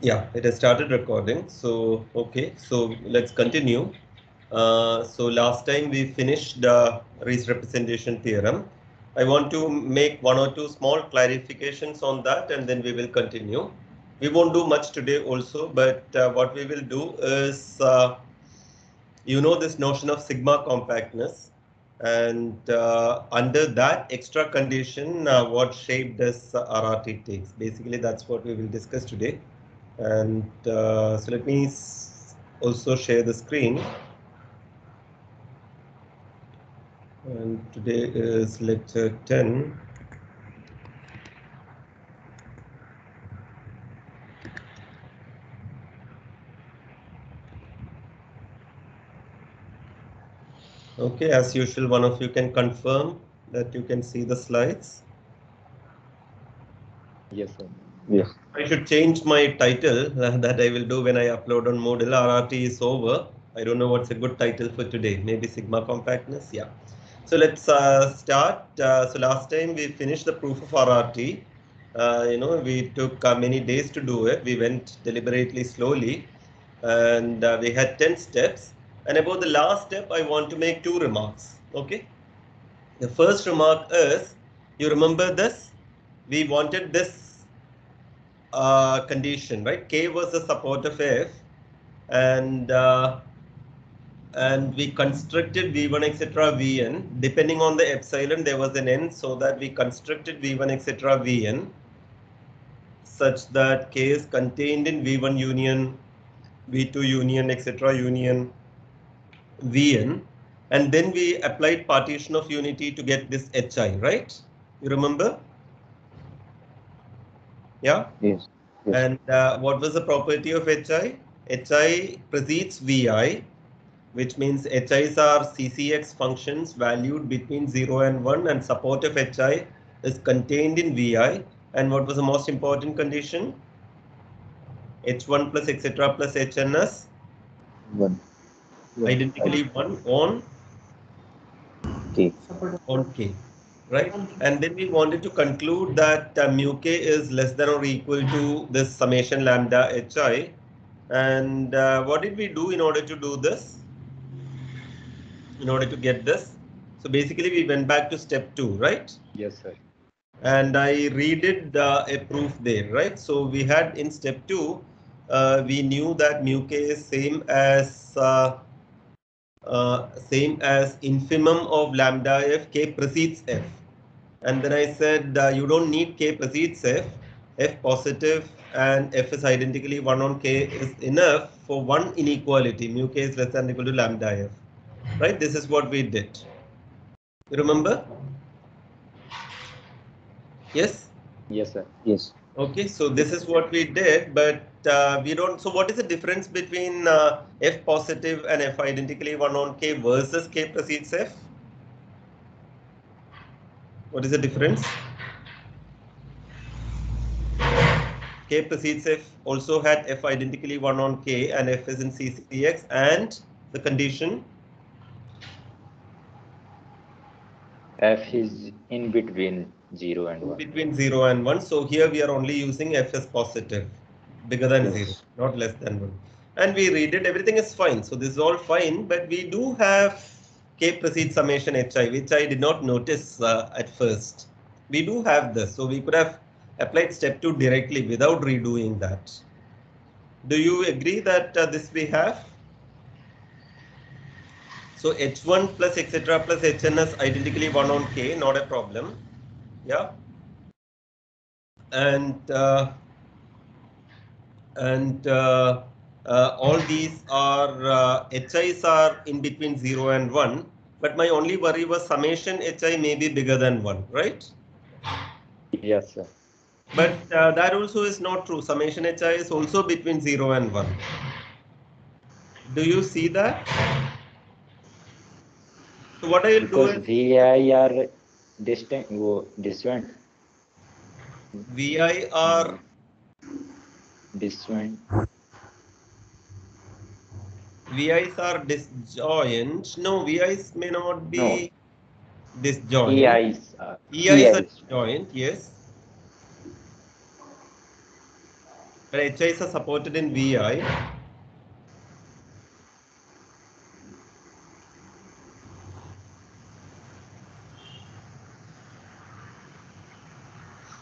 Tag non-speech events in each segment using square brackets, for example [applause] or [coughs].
Yeah, it has started recording. So, okay, so let's continue. Uh, so last time we finished the Riesz representation theorem. I want to make one or two small clarifications on that and then we will continue. We won't do much today also, but uh, what we will do is, uh, you know this notion of sigma compactness and uh, under that extra condition, uh, what shape does RRT takes? Basically, that's what we will discuss today. And uh, so let me also share the screen. And today is lecture 10. Okay, as usual, one of you can confirm that you can see the slides. Yes, sir. I should change my title [laughs] that I will do when I upload on Moodle. RRT is over. I don't know what's a good title for today. Maybe Sigma Compactness. Yeah. So let's uh, start. Uh, so last time we finished the proof of RRT. Uh, you know, we took uh, many days to do it. We went deliberately slowly and uh, we had 10 steps. And about the last step, I want to make two remarks. Okay. The first remark is, you remember this? We wanted this uh, condition, right? K was the support of F, and uh, and we constructed V1 etc. Vn. Depending on the epsilon, there was an n, so that we constructed V1 etc. Vn, such that K is contained in V1 union, V2 union etc. union Vn, and then we applied partition of unity to get this Hi, right? You remember? Yeah? Yes. yes. And uh, what was the property of HI? HI precedes VI, which means HIs are CCX functions valued between 0 and 1 and support of HI is contained in VI. And what was the most important condition? H1 plus etc. plus HNS? One. Identically 1 on? K. On K right? And then we wanted to conclude that uh, mu k is less than or equal to this summation lambda hi. And uh, what did we do in order to do this? In order to get this? So basically we went back to step two, right? Yes, sir. And I redid uh, a proof there, right? So we had in step two, uh, we knew that mu k is same as uh, same as infimum of lambda f, k precedes f. And then I said uh, you don't need k precedes f, f positive and f is identically 1 on k is enough for one inequality, mu k is less than or equal to lambda f. Right, this is what we did. You remember? Yes? Yes, sir. Yes. Okay, so this is what we did, but uh, we don't. So what is the difference between uh, F positive and F identically 1 on K versus K precedes F? What is the difference? K precedes F also had F identically 1 on K and F is in CCX and the condition F is in between 0 and 1. between 0 and 1. So here we are only using F as positive, bigger than Yes. 0, not less than 1. And we read it, everything is fine. So this is all fine, but we do have K precedes summation HI, which I did not notice uh, at first. We do have this, so we could have applied step 2 directly without redoing that. Do you agree that uh, this we have? So H1 plus etc. plus HNS identically 1 on K, not a problem. Yeah. And uh, and uh, uh, all these are uh, HIs are in between 0 and 1. But my only worry was summation HI may be bigger than 1, right? Yes, sir. But uh, that also is not true. Summation HI is also between 0 and 1. Do you see that? So what I will do is VI are distinct, disjoint. VI are Disjoint. VIs are disjoint. No, VIs may not be disjoint. EIs are. EIs are disjoint, yes. But HIs are supported in VI.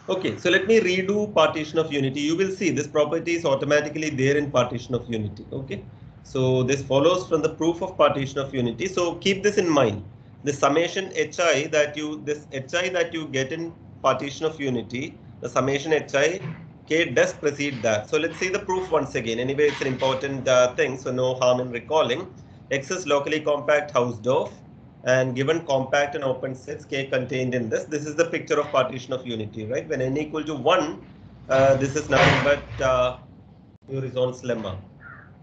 Okay, so let me redo partition of unity. You will see this property is automatically there in partition of unity. Okay, so this follows from the proof of partition of unity. So keep this in mind. The summation hi that you this hi that you get in partition of unity, the summation hi k does precede that. So let's see the proof once again. Anyway, it's an important uh, thing, so no harm in recalling. X is locally compact Hausdorff and given compact and open sets k contained in this this is the picture of partition of unity right? When n equal to 1 uh, this is nothing but uh, Urysohn's lemma.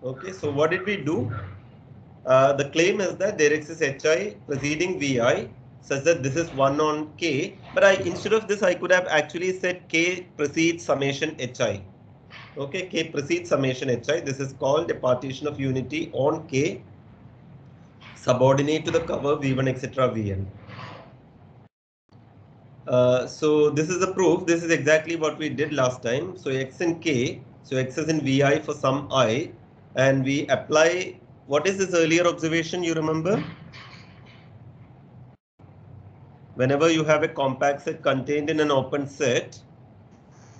Okay so what did we do? Uh, the claim is that there exists hi preceding vi such that this is 1 on k but i instead of this i could have actually said k precedes summation hi. Okay k precedes summation hi. This is called a partition of unity on k subordinate to the cover v1 etc vn. Uh, so this is the proof. This is exactly what we did last time. So x and k. So x is in vi for some i, and we apply. What is this earlier observation? You remember? Whenever you have a compact set contained in an open set.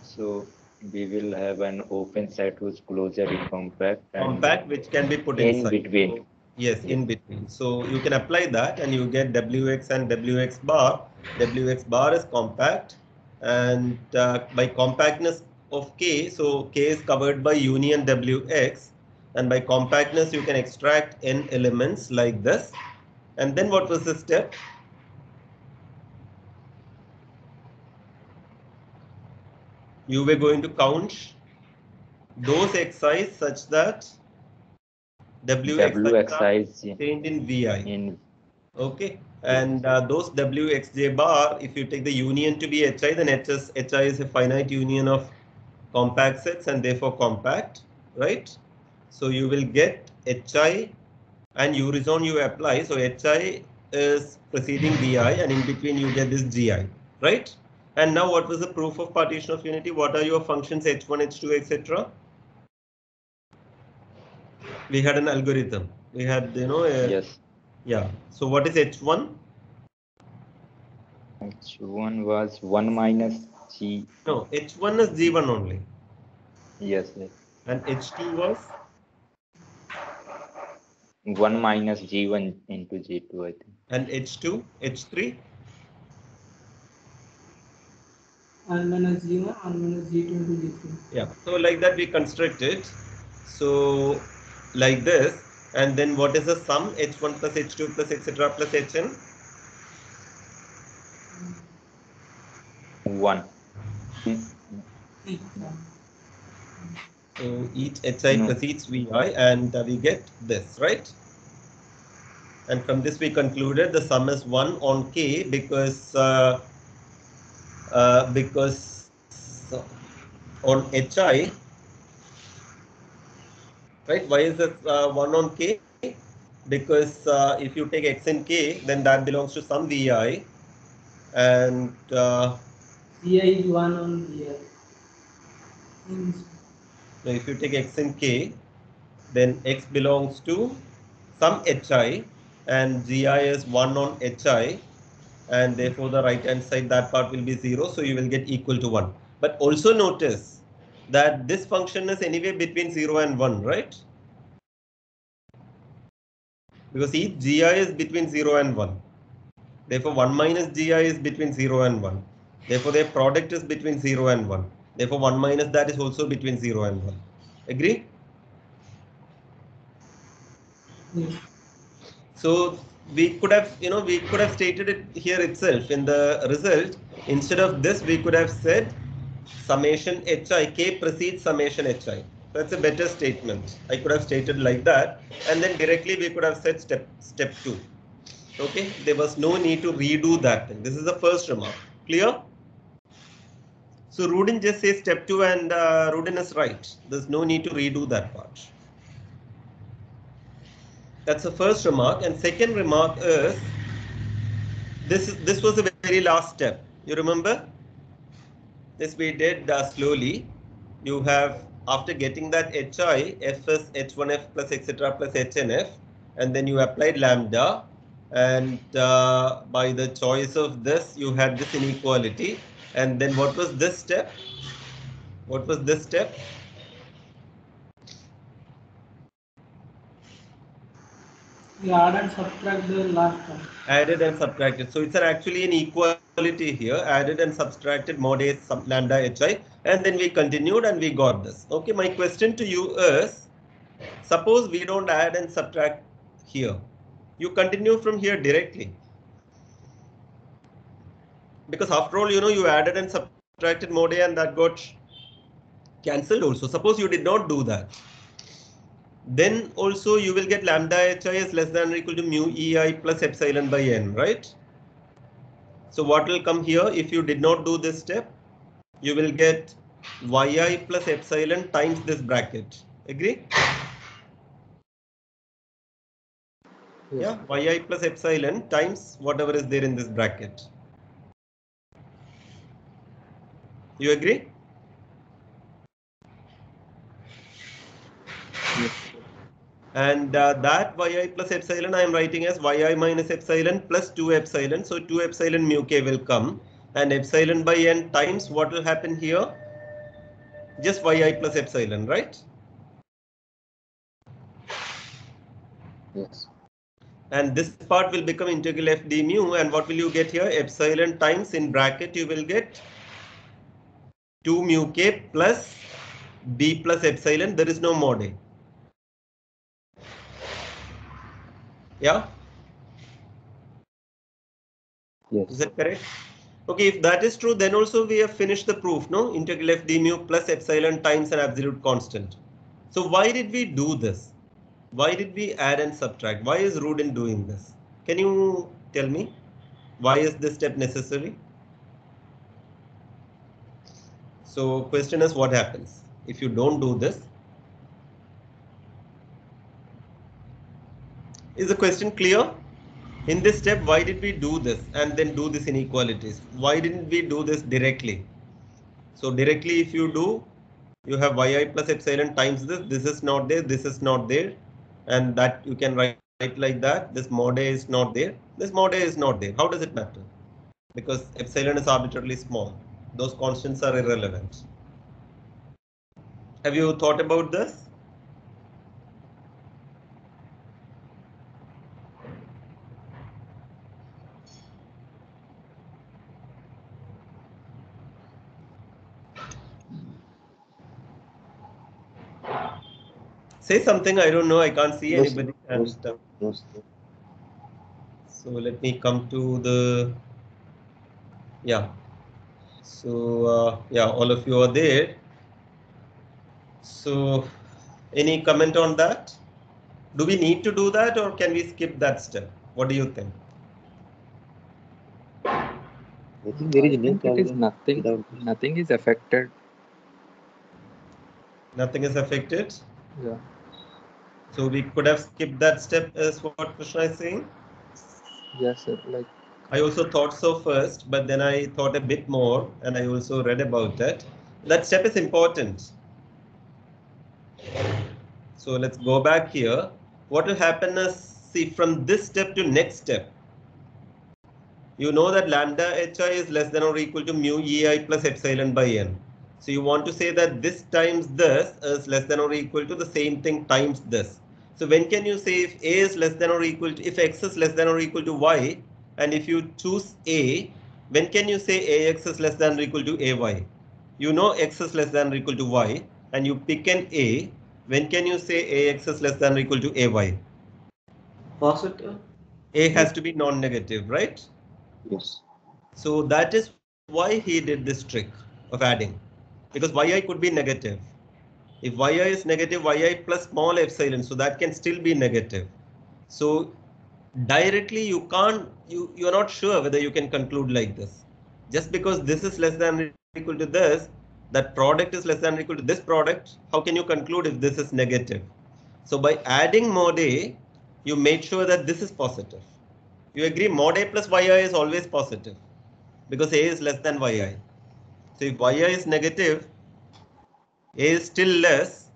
So we will have an open set whose closure is compact. Compact which can be put in inside. between. Yes, in between. So you can apply that and you get Wx and Wx bar. Wx bar is compact and uh, by compactness of K, so K is covered by union Wx and by compactness you can extract n elements like this. And then what was the step? You were going to count those xi's such that WXI is contained in VI. in Okay, and uh, those WXJ bar, if you take the union to be HI, then HS, HI is a finite union of compact sets and therefore compact, right? So you will get HI and Urysohn you apply. So HI is preceding VI and in between you get this GI, right? And now what was the proof of partition of unity? What are your functions H1, H2, etc.? We had an algorithm. We had, you know, a, yes. yeah. So what is H1? H1 was 1 minus G. No, H1 is G1 only. Yes, yes. And H2 was 1 minus G1 into G2, I think. and H2, H3, one minus g1, one minus g2 into g3. yeah. So like that we construct it. So like this, and then what is the sum? H1 plus H2 plus etc. plus Hn. 1. Eight, yeah. So each HI No. precedes VI, and uh, we get this, right? And from this we concluded the sum is 1 on K because uh, uh, because on HI, right? Why is it uh, 1 on K? Because uh, if you take X and K, then that belongs to some VI, and uh, ci is 1 on vi. Now, if you take x and k, then x belongs to some hi and gi is 1 on hi and therefore the right hand side that part will be 0 so you will get equal to 1. But also notice that this function is anyway between 0 and 1 right? Because each gi is between 0 and 1. Therefore 1 minus gi is between 0 and 1. Therefore their product is between 0 and 1. Therefore 1 minus that is also between 0 and 1. Agree? yes. So we could have, you know, we could have stated it here itself in the result. Instead of this, we could have said summation hi k precedes summation hi. That's a better statement. I could have stated like that, and then directly we could have said step step two. Okay, there was no need to redo that thing. This is the first remark. Clear? So Rudin just says step two, and uh, Rudin is right. There's no need to redo that part. That's the first remark. And second remark is this is this was the very last step. You remember? This we did uh, slowly. You have after getting that hi, f is h1f plus etc. plus hnf, and then you applied lambda, and uh, by the choice of this, you had this inequality. And then what was this step? What was this step? You add and subtract the last term. added and subtracted. So it's an actually an here, added and subtracted mod a sub lambda hi, and then we continued and we got this. Okay, my question to you is, suppose we don't add and subtract here. You continue from here directly. Because after all, you know, you added and subtracted mod a and that got cancelled also. Suppose you did not do that then also you will get lambda hi is less than or equal to mu ei plus epsilon by n, right? So what will come here if you did not do this step? You will get yi plus epsilon times this bracket. Agree? Yeah, yi plus epsilon times whatever is there in this bracket. You agree? Yes. And uh, that yi plus epsilon I am writing as yi minus epsilon plus 2 epsilon. So 2 epsilon mu k will come and epsilon by n times what will happen here? Just yi plus epsilon, right? Yes. And this part will become integral f d mu and what will you get here? Epsilon times in bracket you will get 2 mu k plus b plus epsilon. There is no mod a. Yeah. Yes. Is that correct? Okay, if that is true, then also we have finished the proof, no? Integral f d mu plus epsilon times an absolute constant. So why did we do this? Why did we add and subtract? Why is Rudin doing this? Can you tell me? Why is this step necessary? So question is what happens if you don't do this? Is the question clear? in this step, why did we do this and then do this inequalities? Why didn't we do this directly? So directly, if you do, you have yi plus epsilon times this. This is not there. This is not there. And that you can write, like that. This mod a is not there. This mod a is not there. How does it matter? Because epsilon is arbitrarily small. Those constants are irrelevant. Have you thought about this? Say something. I don't know. I can't see No, sir. anybody. No, And, sir. No, sir. So let me come to the, yeah. So uh, yeah, all of you are there. So any comment on that? Do we need to do that or can we skip that step? What do you think? I think there is no think it is problem nothing. Nothing is affected. Nothing is affected. Yeah. So we could have skipped that step is what Krishna is saying. Yes, sir. Like I also thought so first, but then I thought a bit more and I also read about that. That step is important. So let's go back here. What will happen is, see from this step to next step, you know that lambda hi is less than or equal to mu ei plus epsilon by n. So you want to say that this times this is less than or equal to the same thing times this. So when can you say if a is less than or equal to, if x is less than or equal to y, and if you choose a, when can you say ax is less than or equal to ay? You know x is less than or equal to y, and you pick an a, when can you say ax is less than or equal to ay? Positive. A has to be non-negative, right? Yes. So that is why he did this trick of adding, because yi could be negative. If yi is negative, yi plus small epsilon, so that can still be negative. So directly you can't, you, you're not sure whether you can conclude like this. Just because this is less than equal to this, that product is less than equal to this product, how can you conclude if this is negative? So by adding mod a, you made sure that this is positive. You agree mod a plus yi is always positive because a is less than yi. So if yi is negative, A is still less,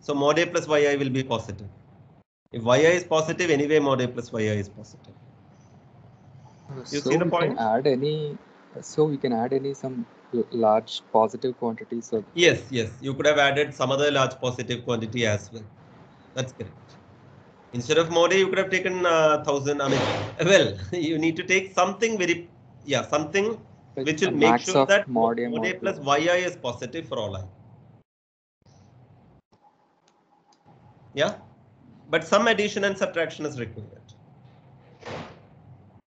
so mod A plus yi will be positive. If yi is positive, anyway mod A plus yi is positive. You so see the we point? can add any. So we can add any some large positive quantities. So Yes, yes, you could have added some other large positive quantity as well. That's correct. Instead of mod A, you could have taken uh, thousand. I mean, [laughs] well, [laughs] you need to take something very, yeah, something which will make sure that mod A, mod A plus yi is positive for all i. Yeah, but some addition and subtraction is required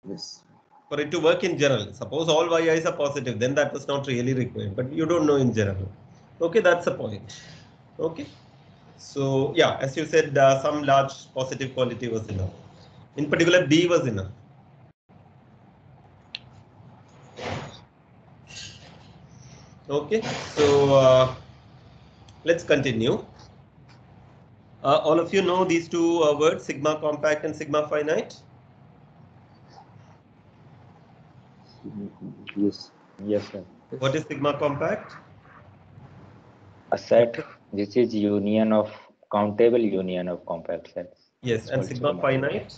Yes. for it to work in general. Suppose all yi's are positive, then that was not really required, but you don't know in general. Okay, that's the point. Okay. So yeah, as you said, uh, some large positive quality was enough. In particular, B was enough. Okay, so uh, let's continue. Uh, all of you know these two uh, words, sigma compact and sigma finite. Yes. Yes, sir. What is sigma compact? A set which is union of countable union of compact sets. Yes, and sigma sigma. finite.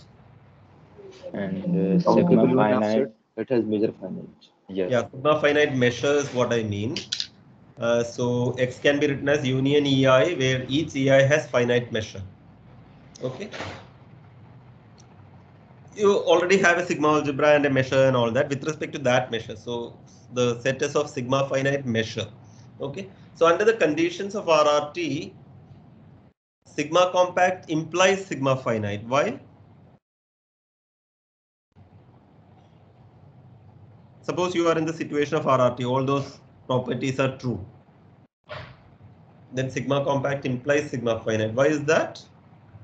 And uh, sigma finite. set that has major finite. Yes. Yeah, sigma finite measures what I mean. Uh, so X can be written as union EI where each EI has finite measure. Okay. You already have a sigma algebra and a measure and all that with respect to that measure. So the set is of sigma finite measure. Okay. So under the conditions of RRT, sigma compact implies sigma finite. Why? Suppose you are in the situation of RRT, all those properties are true. Then sigma compact implies sigma finite. Why is that?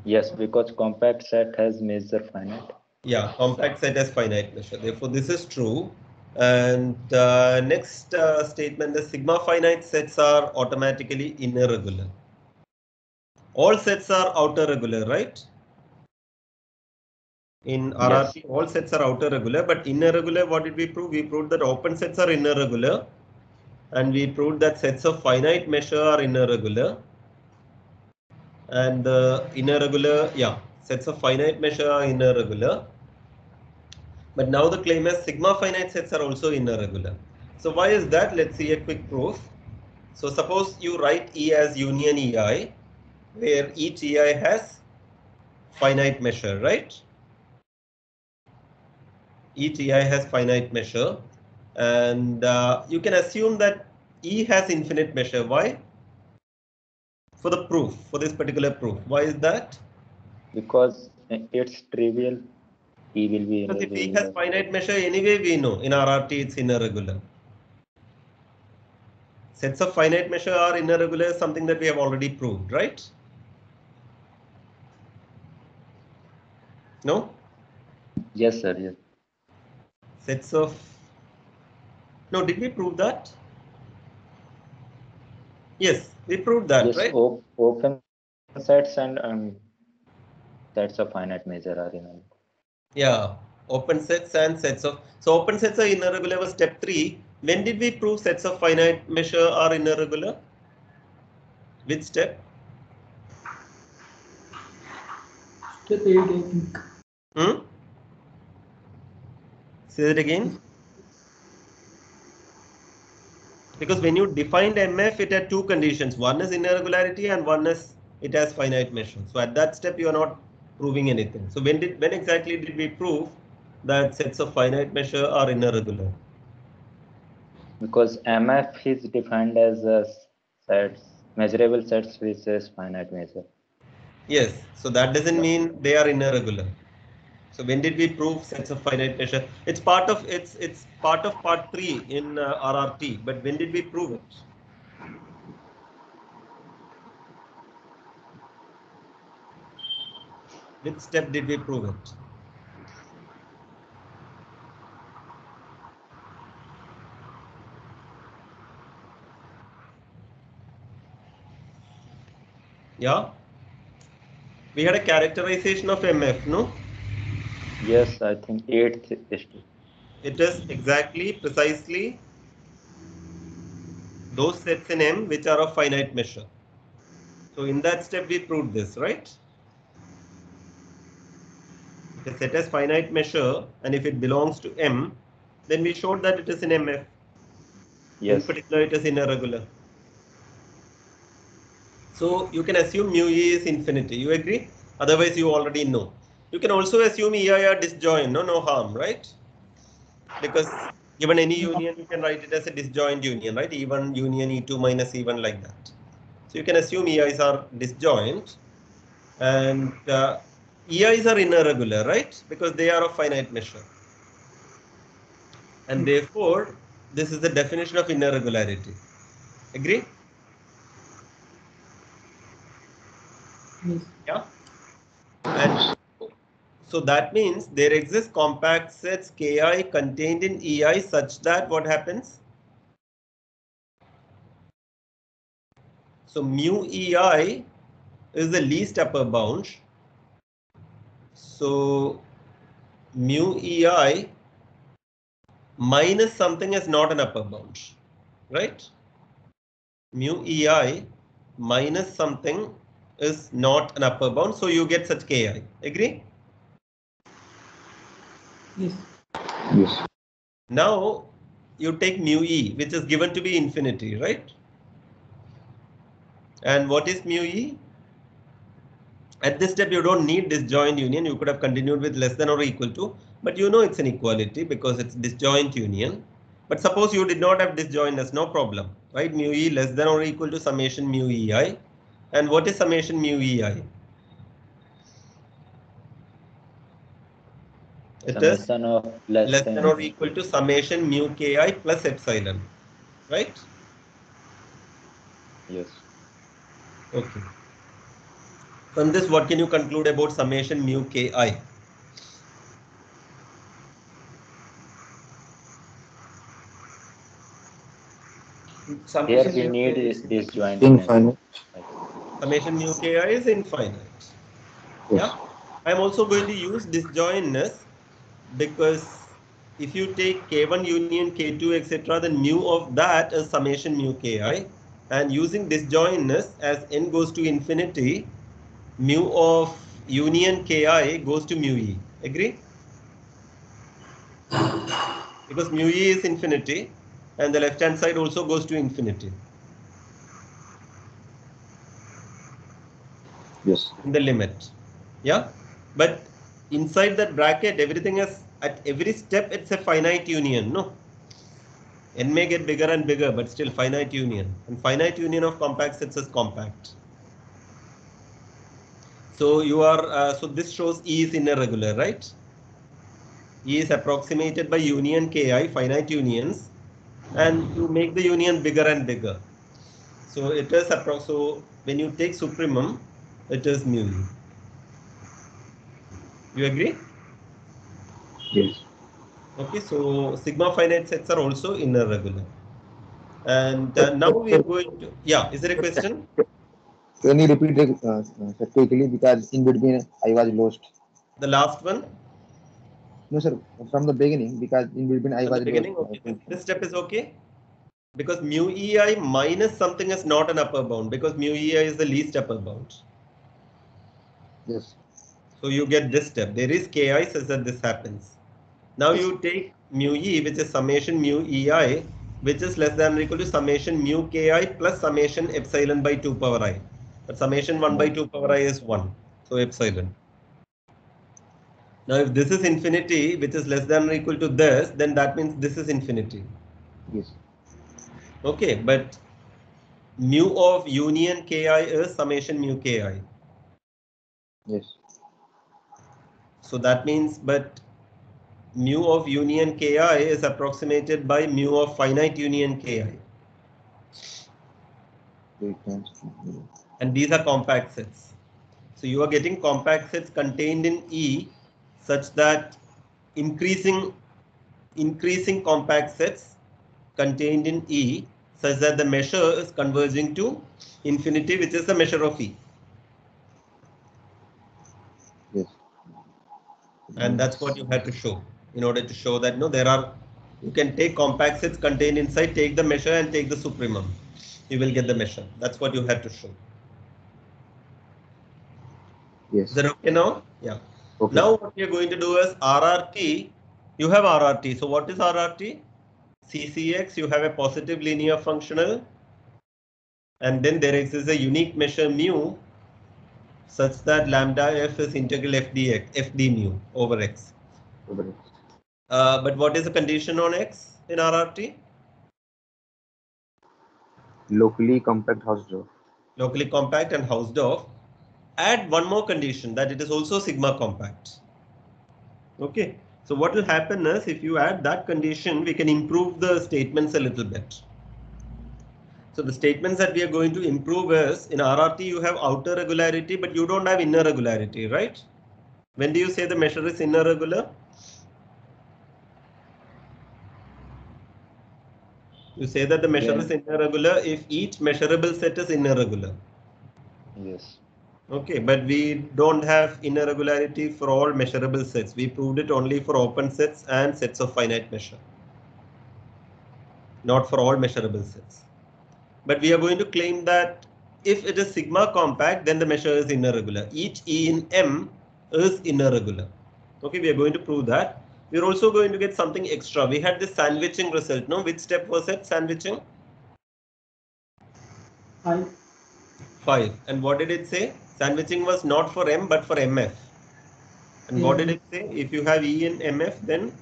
Yes, because compact set has measure finite. Yeah, compact set has finite measure. Therefore, this is true. And uh, next uh, statement, the sigma finite sets are automatically inner regular. All sets are outer regular, right? In RRT, all sets are outer regular, but inner regular, what did we prove? We proved that open sets are inner regular. And we proved that sets of finite measure are inner regular. And uh, the inner regular, yeah, sets of finite measure are inner regular. But now the claim is sigma finite sets are also inner regular. So why is that? Let's see a quick proof. So suppose you write E as union EI, where each EI has finite measure, right? Each EI has finite measure. And uh, you can assume that E has infinite measure. Why? For the proof, for this particular proof. Why is that? Because it's trivial. E will be Because if E has finite measure, anyway we know in RRT it's inner regular. Sets of finite measure are inner regular something that we have already proved, right? No? Yes, sir. Yes. Sets of... No, did we prove that? Yes, we proved that, yes. right? op- open sets and um, sets of finite measure are inner. Yeah, open sets and sets of. So open sets are inner regular was step three. When did we prove sets of finite measure are inner regular? Which step? Step 8, I think. Hmm? Say it again. Because when you defined MF, it had two conditions. One is inner regularity and one is it has finite measure. So at that step, you are not proving anything. So when did when exactly did we prove that sets of finite measure are inner regular? Because MF is defined as a sets, measurable sets which is uh, finite measure. Yes. So that doesn't mean they are inner regular. So when did we prove sets of finite measure? It's part of it's it's part of part three in uh, RRT. But when did we prove it? Which step did we prove it? Yeah. We had a characterization of MF, no? Yes, I think eighth is It is exactly, precisely those sets in M which are of finite measure. So in that step we proved this, right? The set has finite measure and if it belongs to M, then we showed that it is in MF. Yes. In particular, it is in a regular. So you can assume mu E is infinity. You agree? Otherwise, you already know. You can also assume EI are disjoint. No, no harm, right? Because given any union, you can write it as a disjoint union, right? E1 union E2 minus E1 like that. So you can assume EIs are disjoint and uh, EIs are irregular, right? Because they are of finite measure. And therefore, this is the definition of irregularity. Agree? Yes. Yeah. And so that means there exist compact sets Ki contained in EI such that what happens? So mu EI is the least upper bound. So mu EI minus something is not an upper bound, right? Mu EI minus something is not an upper bound, so you get such Ki. Agree? Yes. Yes. Now you take mu E, which is given to be infinity, right? And what is mu E? At this step, you don't need disjoint union. You could have continued with less than or equal to, but you know it's an equality because it's disjoint union. But suppose you did not have disjointness, no problem, right? Mu E less than or equal to summation mu EI. And what is summation mu EI? It is Summation of less, less than or equal to summation mu ki plus epsilon, right? Yes. Okay. From this, what can you conclude about summation mu ki? Here we need is disjoint. Infinite. Summation mu ki is infinite. Yes. Yeah. I'm also going to use disjointness because if you take k1 union k2 etc then mu of that is summation mu ki and using disjointness as n goes to infinity mu of union ki goes to mu e. Agree? Because mu e is infinity and the left hand side also goes to infinity. Yes. in the limit. Yeah? But inside that bracket everything is at every step it's a finite union no? N may get bigger and bigger but still finite union. And finite union of compact sets is compact. So you are uh, so this shows e is irregular right? E is approximated by union ki finite unions and you make the union bigger and bigger. So it is so when you take supremum it is mu you agree? Yes. Okay, so sigma finite sets are also inner regular. And uh, now we are going to, yeah, is there a question? Can you repeat it uh, uh, quickly because in between I was lost. The last one? No, sir. From the beginning because in between I At was the beginning, lost. okay. This, this step is okay? Because mu ei minus something is not an upper bound because mu ei is the least upper bound. Yes. So you get this step. There is ki such that this happens. Now you take mu e, which is summation mu ei, which is less than or equal to summation mu ki plus summation epsilon by 2 power i. But summation 1 by 2 power i is 1. So epsilon. Now if this is infinity, which is less than or equal to this, then that means this is infinity. Yes. Okay, but mu of union ki is summation mu ki. Yes. So that means, but mu of union ki is approximated by mu of finite union ki. And these are compact sets. So you are getting compact sets contained in E such that increasing increasing compact sets contained in E such that the measure is converging to infinity, which is the measure of E. Yes. And that's what you had to show in order to show that no there are You can take compact sets contained inside, take the measure and take the supremum. You will get the measure. That's what you had to show. Yes. Is that okay now? Yeah. Okay. Now what we are going to do is RRT. You have RRT. So what is RRT? CCX, you have a positive linear functional. And then there exists a unique measure mu such that lambda f is integral f dx, f d mu over x. Over it. Uh, but what is the condition on x in RRT? Locally compact Hausdorff. Locally compact and Hausdorff. Add one more condition that it is also sigma compact. Okay. So what will happen is if you add that condition, we can improve the statements a little bit. So the statements that we are going to improve is in RRT you have outer regularity, but you don't have inner regularity, right? When do you say the measure is inner regular? You say that the measure Yeah. is inner regular if each measurable set is inner regular. Yes. Okay, but we don't have inner regularity for all measurable sets. We proved it only for open sets and sets of finite measure. Not for all measurable sets. But we are going to claim that if it is sigma compact, then the measure is inner regular. Each E in M is inner regular. Okay, we are going to prove that. We're also going to get something extra. We had this sandwiching result. No, which step was it? Sandwiching? Five. 5. And what did it say? Sandwiching was not for M but for MF. And what did mm. it say? If you have E in MF, then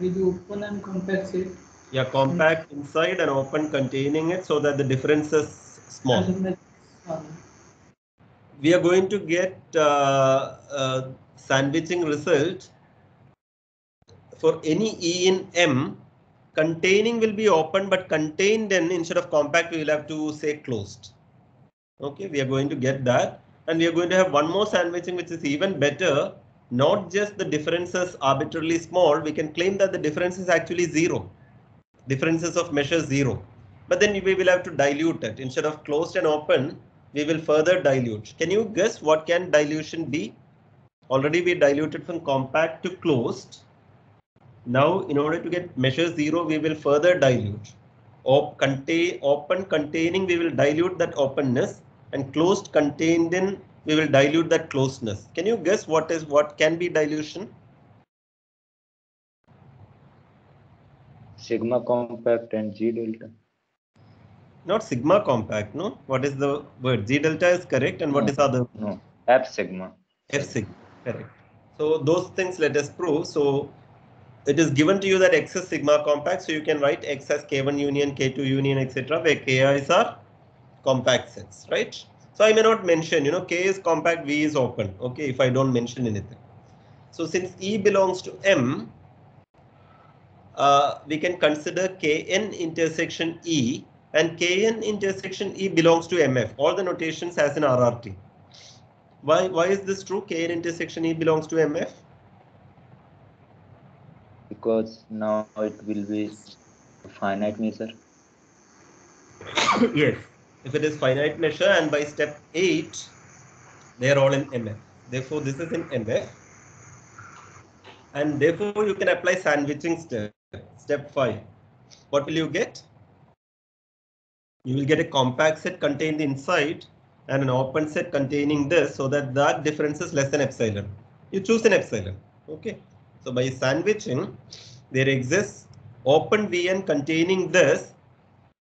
we do open and compact set. Yeah, compact inside and open containing it so that the difference is small. and We are going to get uh, uh, sandwiching result for any E in M. Containing will be open, but contained in instead of compact, we will have to say closed. Okay, we are going to get that. And we are going to have one more sandwiching, which is even better. Not just the differences arbitrarily small, we can claim that the difference is actually zero. Differences of measure zero. But then we will have to dilute it. Instead of closed and open, we will further dilute. Can you guess what can dilution be? Already we diluted from compact to closed. Now, in order to get measure zero, we will further dilute. Op contain open containing, we will dilute that openness and closed contained in, we will dilute that closeness. Can you guess what is what can be dilution? Sigma compact and G delta. Not sigma compact, no? What is the word? g delta is correct and what No. is other? No. F sigma. F sigma, correct. So those things let us prove. So it is given to you that X is sigma compact, so you can write X as K1 union, K2 union, etc. where KIs are compact sets, right? So I may not mention, you know, K is compact, V is open, okay, if I don't mention anything. So since E belongs to M, uh, we can consider Kn intersection E and Kn intersection E belongs to MF. All the notations as in RRT. Why, why is this true? Kn intersection E belongs to MF? Because now it will be finite measure. [coughs] yes. If it is finite measure and by step 8, they are all in MF. Therefore, this is in MF. And therefore, you can apply sandwiching step. Step 5. What will you get? You will get a compact set contained inside and an open set containing this so that that difference is less than epsilon. You choose an epsilon. Okay. So by sandwiching, there exists open VN containing this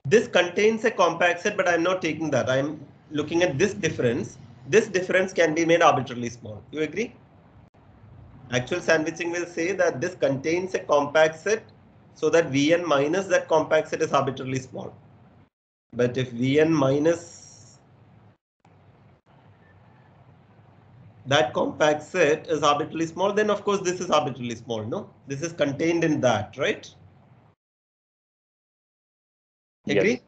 this contains a compact set, but I'm not taking that. I'm looking at this difference. This difference can be made arbitrarily small. You agree? Actual sandwiching will say that this contains a compact set so that Vn minus that compact set is arbitrarily small. But if Vn minus that compact set is arbitrarily small, then of course this is arbitrarily small, no? This is contained in that, right? Agree? Yes.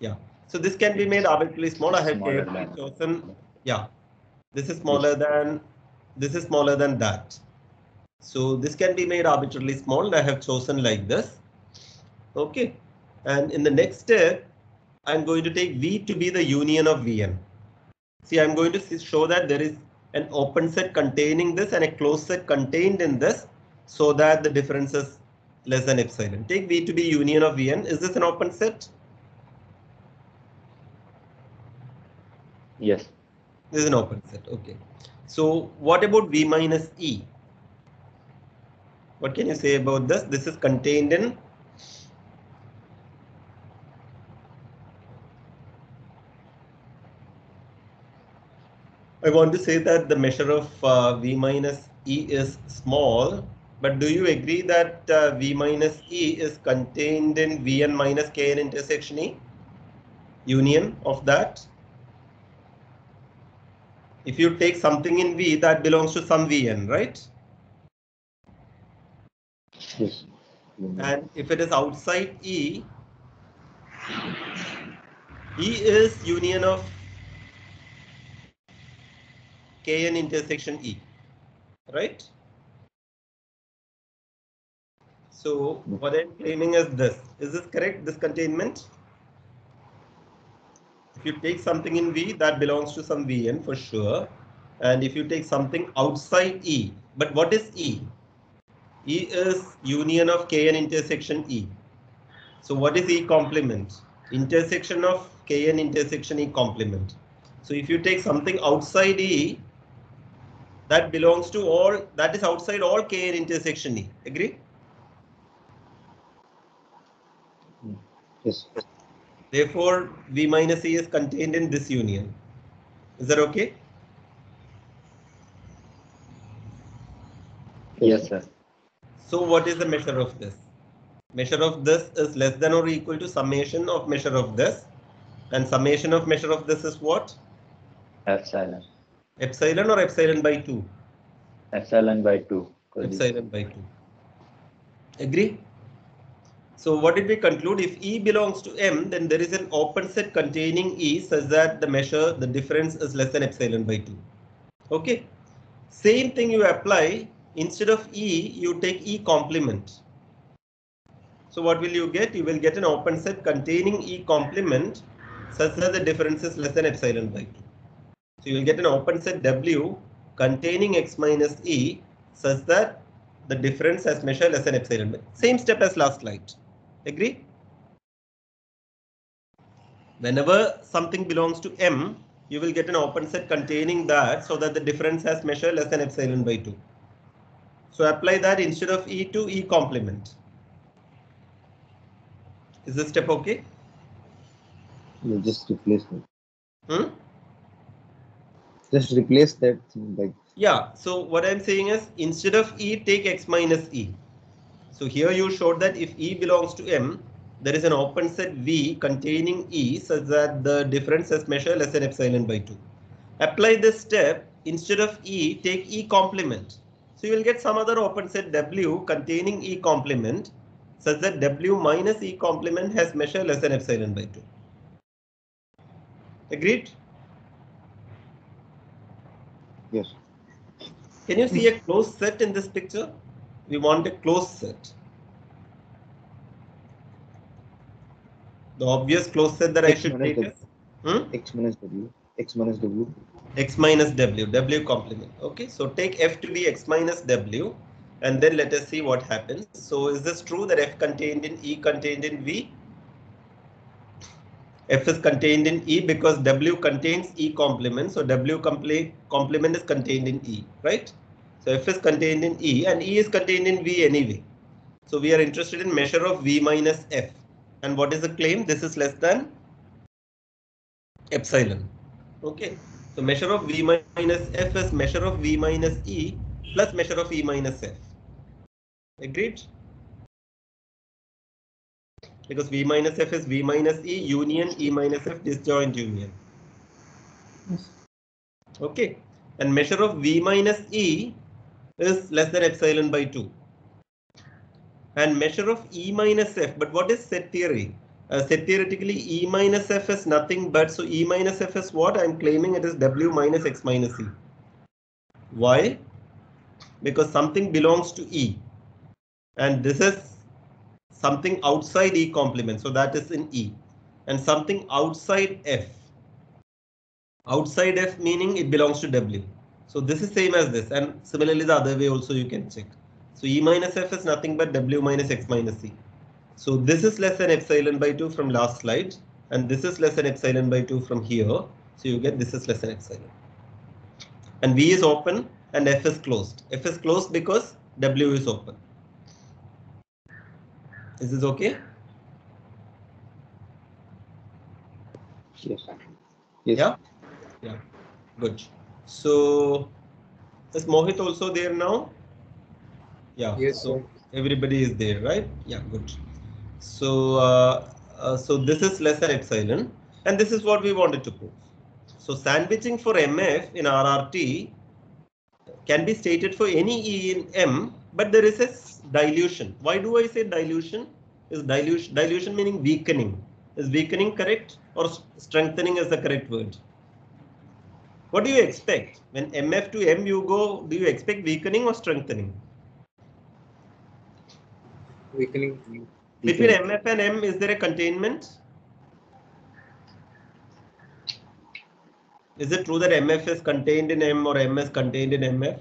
Yeah. So this can be made arbitrarily small. I have chosen. Yeah. This is smaller than. This is smaller than that. So this can be made arbitrarily small. and I have chosen like this. Okay. And in the next step, I'm going to take V to be the union of Vn. See, I'm going to show that there is an open set containing this and a closed set contained in this so that the difference is less than epsilon. Take V to be union of Vn. Is this an open set? Yes. This is an open set. Okay. So what about V minus E? What can you say about this? This is contained in I want to say that the measure of uh, V minus E is small, but do you agree that uh, V minus E is contained in Vn minus Kn intersection E? Union of that? If you take something in V that belongs to some Vn, right? And if it is outside E, E is union of Kn intersection E, right? So what I'm claiming is this. Is this correct, this containment? If you take something in V, that belongs to some Vn for sure. And if you take something outside E, but what is E? E is union of Kn intersection E. So what is E complement? Intersection of Kn intersection E complement. So if you take something outside E, that belongs to all, that is outside all Kn intersection E. Agree? Yes. Therefore, V minus E is contained in this union. Is that okay? Yes, sir. So what is the measure of this? Measure of this is less than or equal to summation of measure of this. And summation of measure of this is what? Epsilon. Epsilon or epsilon by 2? Epsilon by 2. 'cause this- Epsilon by 2. Agree? So what did we conclude? If E belongs to M, then there is an open set containing E such that the measure, the difference is less than epsilon by 2. Okay. Same thing you apply. Instead of E, you take E complement. So what will you get? You will get an open set containing E complement such that the difference is less than epsilon by 2. So you will get an open set W containing X minus E such that the difference as measured less than epsilon. by- Same step as last slide. Agree? Whenever something belongs to M, you will get an open set containing that so that the difference has measured less than epsilon by 2. So apply that instead of E to E complement. Is this step okay? You just replace that. Hmm? Just replace that thing like Yeah, so what I'm saying is instead of E, take X minus E. So here you showed that if E belongs to M, there is an open set V containing E such that the difference is measured less than epsilon by 2. Apply this step, instead of E, take E complement. So you will get some other open set W containing E complement such that W minus E complement has measure less than epsilon by 2. Agreed? yes. Can you see a closed set in this picture? We want a closed set. The obvious closed set that I X should minus take is hmm? X minus W. X minus W. x minus w, w complement. Okay, so take f to be x minus w and then let us see what happens. So is this true that f contained in E contained in V? F is contained in E because W contains E complement. So W complement is contained in E, right? So F is contained in E and E is contained in V anyway. So we are interested in measure of V minus F. And what is the claim? This is less than epsilon. Okay. So measure of V minus F is measure of V minus E plus measure of E minus F. Agreed? Because V minus F is V minus E union E minus F disjoint union. Yes. Okay. And measure of V minus E is less than epsilon by 2. And measure of E minus F, but what is set theory? Uh, set theoretically E minus F is nothing but, so E minus F is what? I'm claiming it is W minus X minus E. Why? Because something belongs to E. And this is something outside E complement, so that is in E. And something outside F. Outside F meaning it belongs to W. So this is same as this and similarly the other way also you can check. So E minus F is nothing but W minus X minus C. So this is less than epsilon by 2 from last slide, and this is less than epsilon by 2 from here. So you get this is less than epsilon. And V is open and F is closed. F is closed because W is open. Is this okay? Yes. Yes. Yeah. Yeah. Good. So is Mohit also there now? Yeah. Yes, So sir. everybody is there, right? Yeah. Good. So uh, uh, so this is less than epsilon, and this is what we wanted to prove. So sandwiching for MF in RRT can be stated for any E in M, but there is a dilution. Why do I say dilution? Is dilution dilution meaning weakening? Is weakening correct or strengthening is the correct word? What do you expect when MF to M you go? Do you expect weakening or strengthening? Weakening. Between MF and M, is there a containment? Is it true that MF is contained in M or M is contained in MF?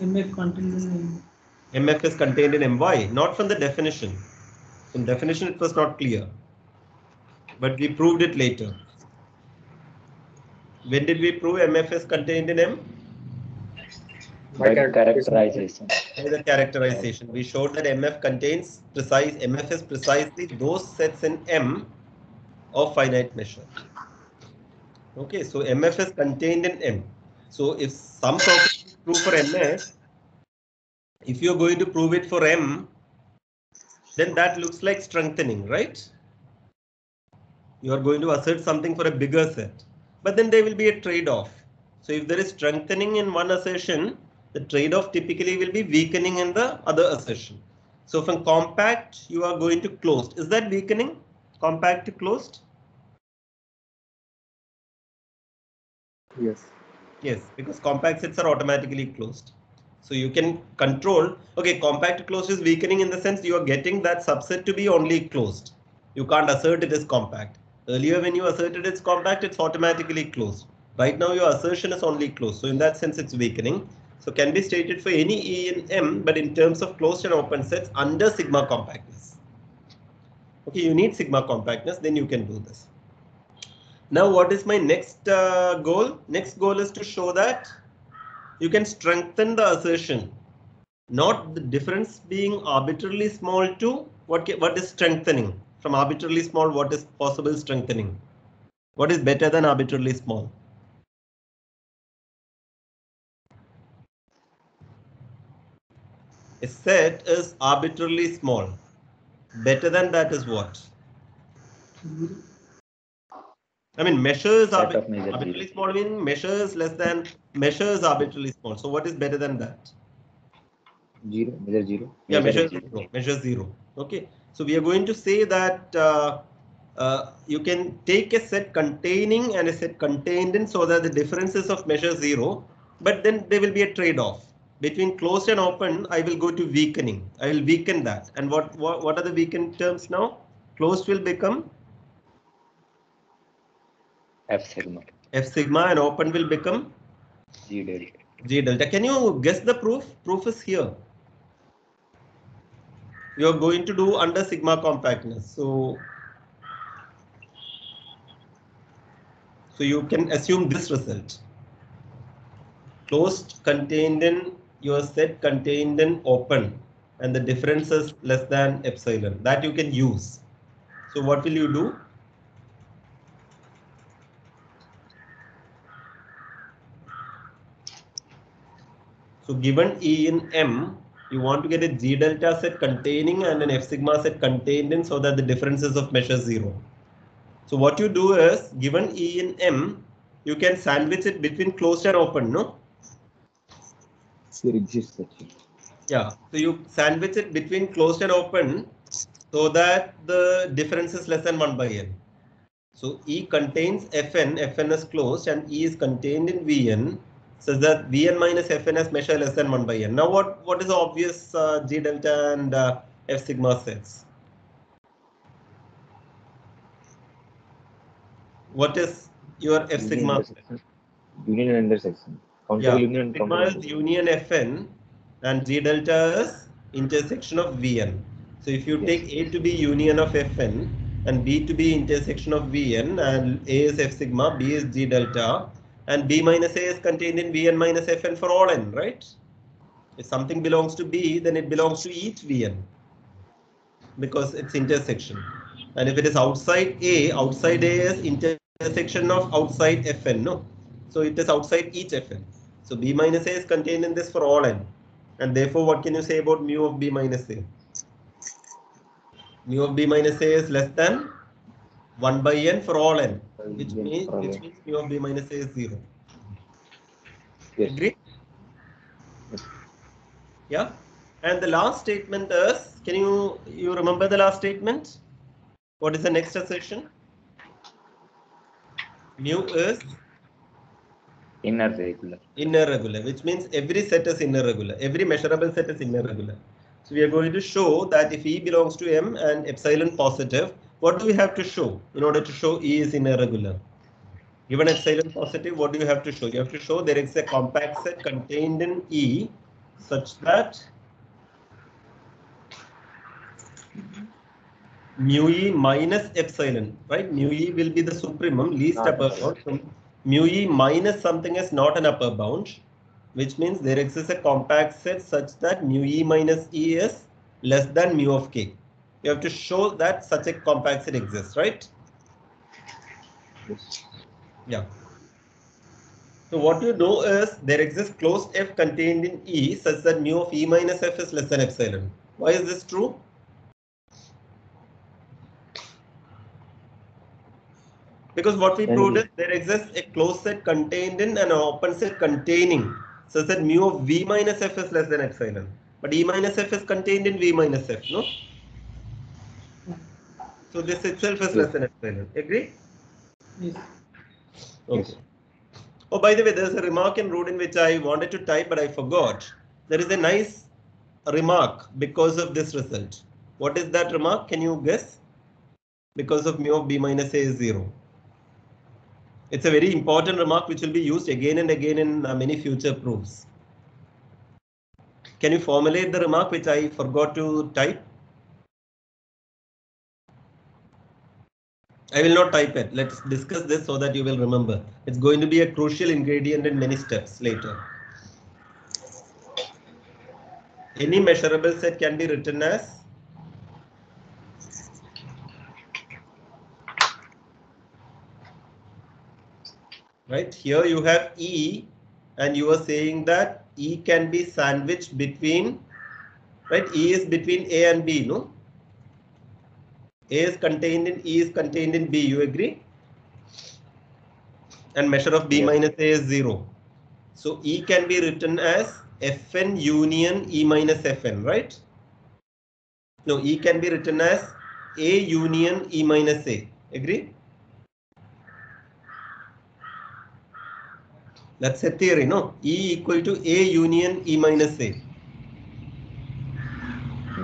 MF contained in MF is contained in MY, not from the definition. In definition, it was not clear. But we proved it later. When did we prove MF is contained in M? By characterization. By the characterization. We showed that MF contains precise, MF is precisely those sets in M of finite measure. Okay, so MF is contained in M. So if some property is true for MF, if you're going to prove it for M, then that looks like strengthening, right? You are going to assert something for a bigger set, but then there will be a trade-off. So if there is strengthening in one assertion, the trade-off typically will be weakening in the other assertion. So from compact, you are going to closed. Is that weakening? Compact to closed? Yes. Yes, because compact sets are automatically closed. So you can control, okay, compact to closed is weakening in the sense you are getting that subset to be only closed. You can't assert it as compact. Earlier when you asserted it's compact, it's automatically closed. Right now your assertion is only closed. So in that sense it's weakening. So can be stated for any E in M, but in terms of closed and open sets under sigma compactness. Okay, you need sigma compactness, then you can do this. Now what is my next uh, goal? Next goal is to show that you can strengthen the assertion. Not the difference being arbitrarily small to what, what is strengthening. From arbitrarily small, what is possible strengthening? What is better than arbitrarily small? Set is arbitrarily small. Better than that is what? I mean, measures are arbit- arbitrarily small. I mean, measures less than measures arbitrarily small. So what is better than that? Zero. Measure zero. Yeah, Measure zero. Measure zero. Okay. So we are going to say that uh, uh, you can take a set containing and a set contained in so that the differences of measure zero, but then there will be a trade-off between closed and open. I will go to weakening. I will weaken that. And what what, what are the weakened terms now? Closed will become F sigma. F sigma and open will become G delta. G delta. Can you guess the proof? Proof is here. You're going to do under sigma compactness. So, so you can assume this result. Closed contained in your set contained in open and the difference is less than epsilon. That you can use. So what will you do? So given E in M, you want to get a G delta set containing and an F sigma set contained in so that the differences of measure zero. So what you do is given E in M, you can sandwich it between closed and open, no? Here exists actually. Yeah. So you sandwich it between closed and open so that the difference is less than 1 by n. So E contains Fn, Fn is closed and E is contained in Vn such that Vn minus Fn has measure less than 1 by n. Now what, what is the obvious uh, G delta and uh, F sigma sets? What is your F Union sigma? Union and intersection. Yeah, union sigma is union Fn and G delta is intersection of Vn. So if you take A to be union of Fn and B to be intersection of Vn and A is F sigma, B is G delta and B minus A is contained in Vn minus Fn for all n, right? If something belongs to B, then it belongs to each Vn because it's intersection. And if it is outside A, outside A is intersection of outside Fn, no? So it is outside each Fn. So B minus A is contained in this for all n. And therefore, what can you say about mu of B minus A? Mu of B minus A is less than 1 by n for all n, which means, which means mu of B minus A is 0. Yes. Agree? Yeah. And the last statement is, can you, you remember the last statement? What is the next assertion? Mu is Inner regular. inner regular, which means every set is inner regular. Every measurable set is inner regular. So we are going to show that if E belongs to M and epsilon positive, what do we have to show in order to show E is inner regular? Given epsilon positive, what do you have to show? You have to show there is a compact set contained in E such that mu E minus epsilon, right? Mu E will be the supremum, least upper bound. Mu E minus something is not an upper bound, which means there exists a compact set such that mu E minus E is less than mu of K. You have to show that such a compact set exists, right? Yeah. So what you know is there exists closed F contained in E such that mu of E minus F is less than epsilon. Why is this true? Because what we Then proved is there exists a closed set contained in and an open set containing such that mu of V minus F is less than epsilon. But E minus F is contained in V minus F, no? So this itself is less than epsilon. Agree? Yes. Okay. Oh, by the way, there's a remark in Rudin which I wanted to type, but I forgot. There is a nice remark because of this result. What is that remark? Can you guess? Because of mu of b minus a is zero. It's a very important remark which will be used again and again in uh, many future proofs. Can you formulate the remark which I forgot to type? I will not type it. Let's discuss this so that you will remember. It's going to be a crucial ingredient in many steps later. Any measurable set can be written as right here you have E and you are saying that E can be sandwiched between right E is between A and B no a is contained in E is contained in B. You agree? And measure of B Yes. minus A is 0. So E can be written as Fn union E minus Fn, right? No, E can be written as A union E minus A. Agree? That's a theory, no? E equal to A union E minus A.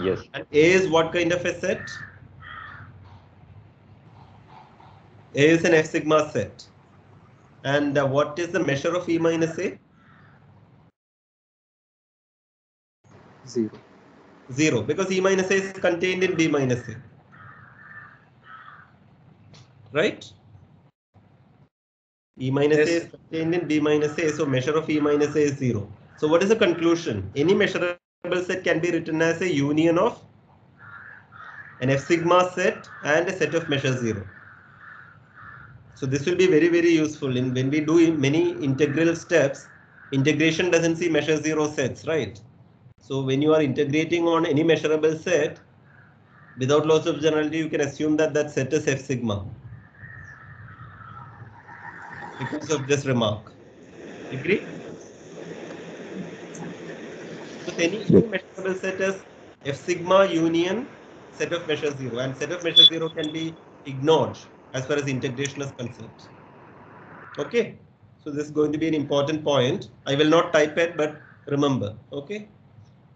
Yes. And A is what kind of a set? A is an F sigma set. And uh, what is the measure of E minus A? Zero. Zero, because E minus A is contained in B minus A. Right? E minus A is contained in B minus A, so measure of E minus A is zero. So what is the conclusion? Any measurable set can be written as a union of an F sigma set and a set of measure zero. So this will be very, very useful in when we do many integral steps. Integration doesn't see measure zero sets, right? So when you are integrating on any measurable set, without loss of generality, you can assume that that set is F sigma. Because of this remark. Agree? So any, measurable set as F sigma union set of measure zero and set of measure zero can be ignored as far as integration is concerned. Okay, so this is going to be an important point. I will not type it, but remember, okay?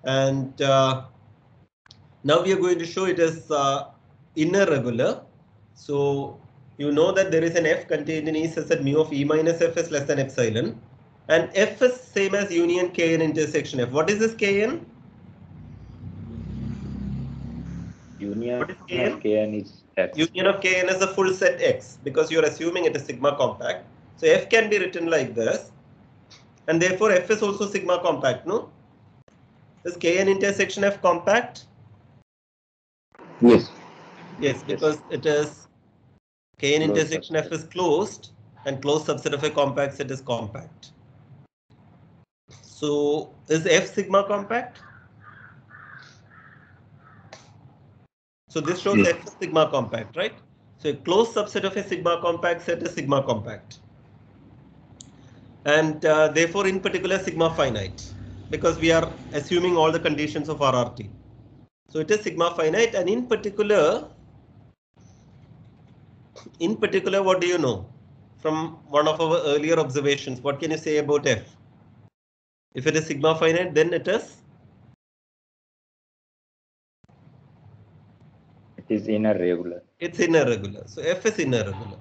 And uh, now we are going to show it as uh, inner regular. So you know that there is an F contained in E such that mu of E minus F is less than epsilon. And F is same as union Kn intersection F. What is this Kn? Union is Kn? of Kn is X. Union of Kn is a full set X because you're assuming it is sigma compact. So F can be written like this. And therefore F is also sigma compact, no? Is Kn intersection F compact? Yes. Yes, because it is Kn Closed intersection F is closed and closed subset of a compact set is compact. So is F sigma compact? So this shows Yes. F is sigma compact, right? So a closed subset of a sigma compact set is sigma compact. And uh, therefore in particular sigma finite because we are assuming all the conditions of RRT. So it is sigma finite and in particular, in particular, what do you know from one of our earlier observations? What can you say about F? If it is sigma finite, then it is It is inner regular. it's inner regular. So F is inner regular.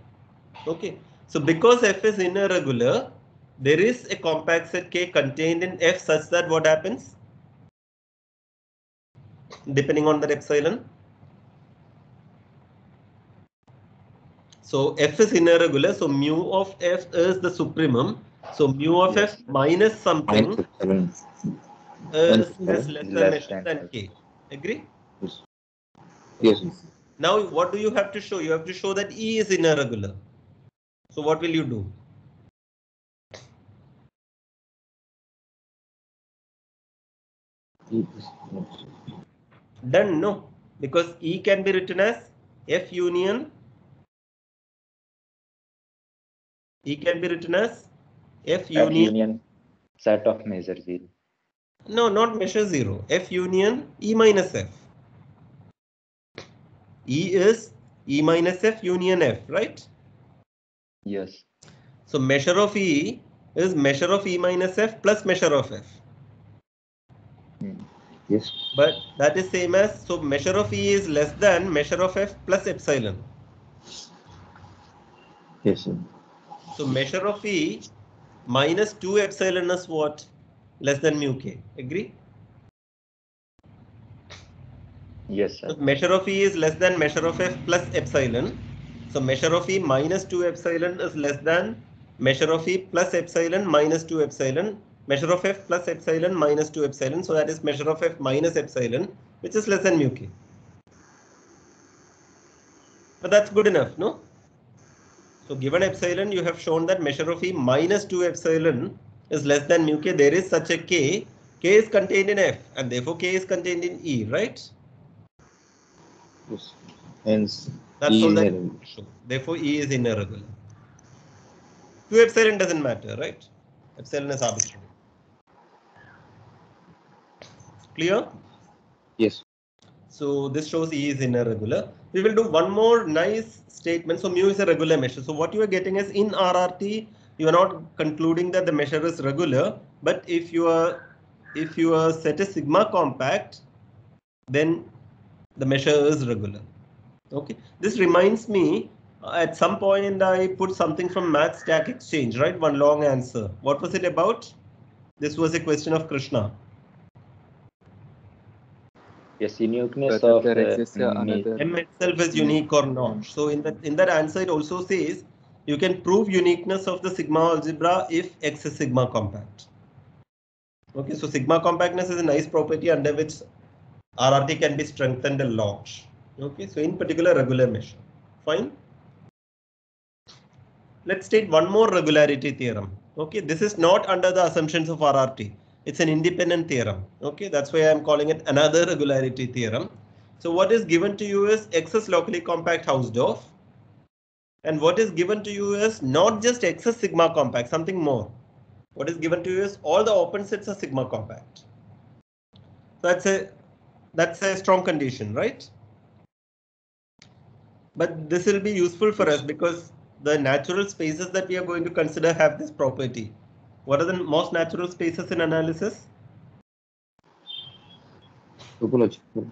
Okay. So because F is inner regular, there is a compact set K contained in F such that what happens? Depending on that epsilon. So F is inner regular. So mu of F is the supremum. So mu of Yes. F minus something Minus is, less than less than than K. Agree? Yes. Now, what do you have to show? You have to show that E is inner regular. So what will you do? Done, no, because E can be written as F union. E can be written as F union. union set of measure zero. No, not measure zero. F union E minus F. E is E minus F union F, right? Yes. So measure of E is measure of E minus F plus measure of F. Hmm. Yes. But that is same as so measure of E is less than measure of F plus epsilon. Yes. Sir. So measure of E minus 2 epsilon is what? Less than mu k. Agree? Yes, sir. So measure of E is less than measure of F plus epsilon. So measure of E minus 2 epsilon is less than measure of E plus epsilon minus 2 epsilon. Measure of F plus epsilon minus 2 epsilon. So that is measure of F minus epsilon, which is less than mu k. But that's good enough, no? So given epsilon, you have shown that measure of E minus 2 epsilon is less than mu k. There is such a k. K is contained in F and therefore K is contained in E, right? Yes. Hence, That's E all that show. Therefore, E is inner regular. 2 epsilon doesn't matter, right? Epsilon is arbitrary. Clear? Yes. So this shows E is inner regular. We will do one more nice statement. So mu is a regular measure. So what you are getting is in RRT, you are not concluding that the measure is regular, but if you are if you are set a sigma compact, then the measure is regular. Okay. This reminds me uh, at some point I put something from math stack exchange, right? One long answer. What was it about? This was a question of Krishna. Yes, uniqueness Whether of there uh, exists a me- another M itself is unique or not. So in that in that answer, it also says you can prove uniqueness of the sigma algebra if X is sigma compact. Okay, so sigma compactness is a nice property under which RRT can be strengthened a lot. Okay, so in particular regular measure. Fine. Let's state one more regularity theorem. Okay, this is not under the assumptions of RRT. It's an independent theorem. Okay, that's why I'm calling it another regularity theorem. So what is given to you is X is locally compact Hausdorff. And what is given to you is not just X is sigma compact, something more. What is given to you is all the open sets are sigma compact. So that's a that's a strong condition, right? But this will be useful for us because the natural spaces that we are going to consider have this property. What are the most natural spaces in analysis? Topological.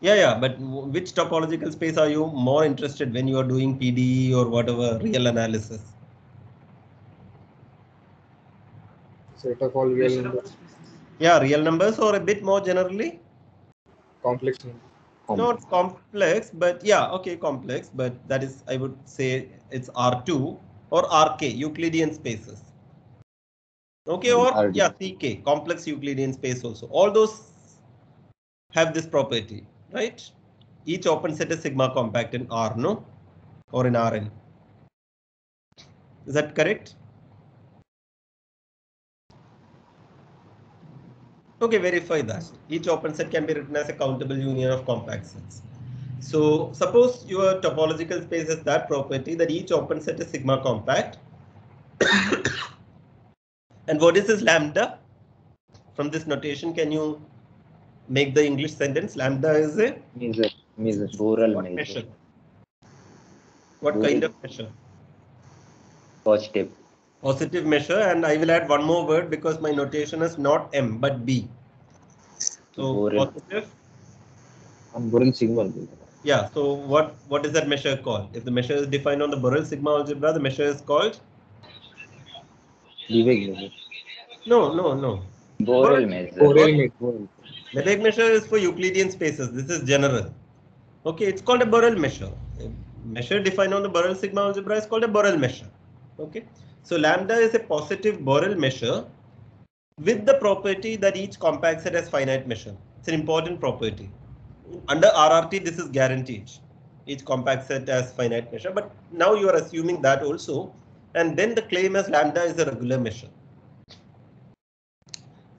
Yeah, yeah, but which topological space are you more interested when you are doing PDE or whatever real analysis? set of all real numbers, Yeah, real numbers or a bit more generally? complex numbers. Not complex, but yeah, okay, complex, but that is, I would say it's R2 or RK, Euclidean spaces. Okay, or yeah, CK, complex Euclidean space also. All those have this property, right? Each open set is sigma compact in R, no? Or in Rn. Is that correct? Okay, verify that. Each open set can be written as a countable union of compact sets. So suppose your topological space has that property that each open set is sigma compact. And what is this lambda? From this notation, can you make the English sentence? Lambda is a measure, measure, rural what measure. measure. What kind of measure? Positive. Positive measure, and I will add one more word because my notation is not M but B. So rural. positive. On Borel sigma algebra. Yeah. So what what is that measure called? If the measure is defined on the Borel sigma algebra, the measure is called Vivek No, no, no. Borel measure. Borel measure. Lebesgue measure is for Euclidean spaces. This is general. Okay, it's called a Borel measure. A measure defined on the Borel sigma algebra is called a Borel measure. Okay, so lambda is a positive Borel measure with the property that each compact set has finite measure. It's an important property. Under RRT, this is guaranteed. Each compact set has finite measure, but now you are assuming that also and then the claim as lambda is a regular measure.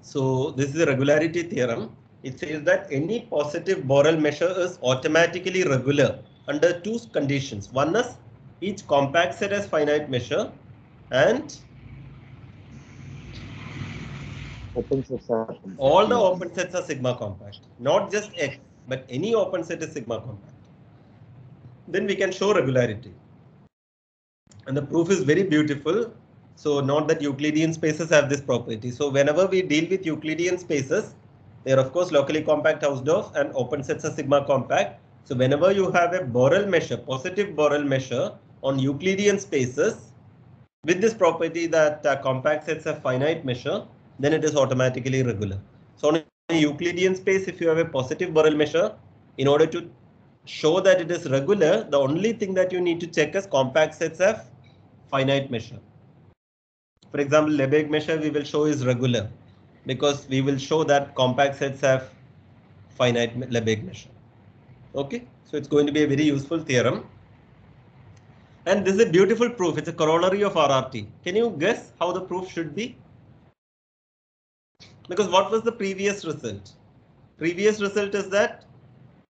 So this is a regularity theorem. It says that any positive Borel measure is automatically regular under two conditions. One is each compact set has finite measure and open sets are all the open sets are sigma compact. Not just X, but any open set is sigma compact. Then we can show regularity. And the proof is very beautiful. So not that Euclidean spaces have this property. So whenever we deal with Euclidean spaces, they are of course locally compact Hausdorff and open sets are sigma compact. So whenever you have a Borel measure, positive Borel measure on Euclidean spaces with this property that uh, compact sets have finite measure, then it is automatically regular. So on a Euclidean space, if you have a positive Borel measure, in order to show that it is regular, the only thing that you need to check is compact sets have finite measure. For example, Lebesgue measure we will show is regular because we will show that compact sets have finite Lebesgue measure. Okay, so it's going to be a very useful theorem. And this is a beautiful proof. It's a corollary of RRT. Can you guess how the proof should be? Because what was the previous result? Previous result is that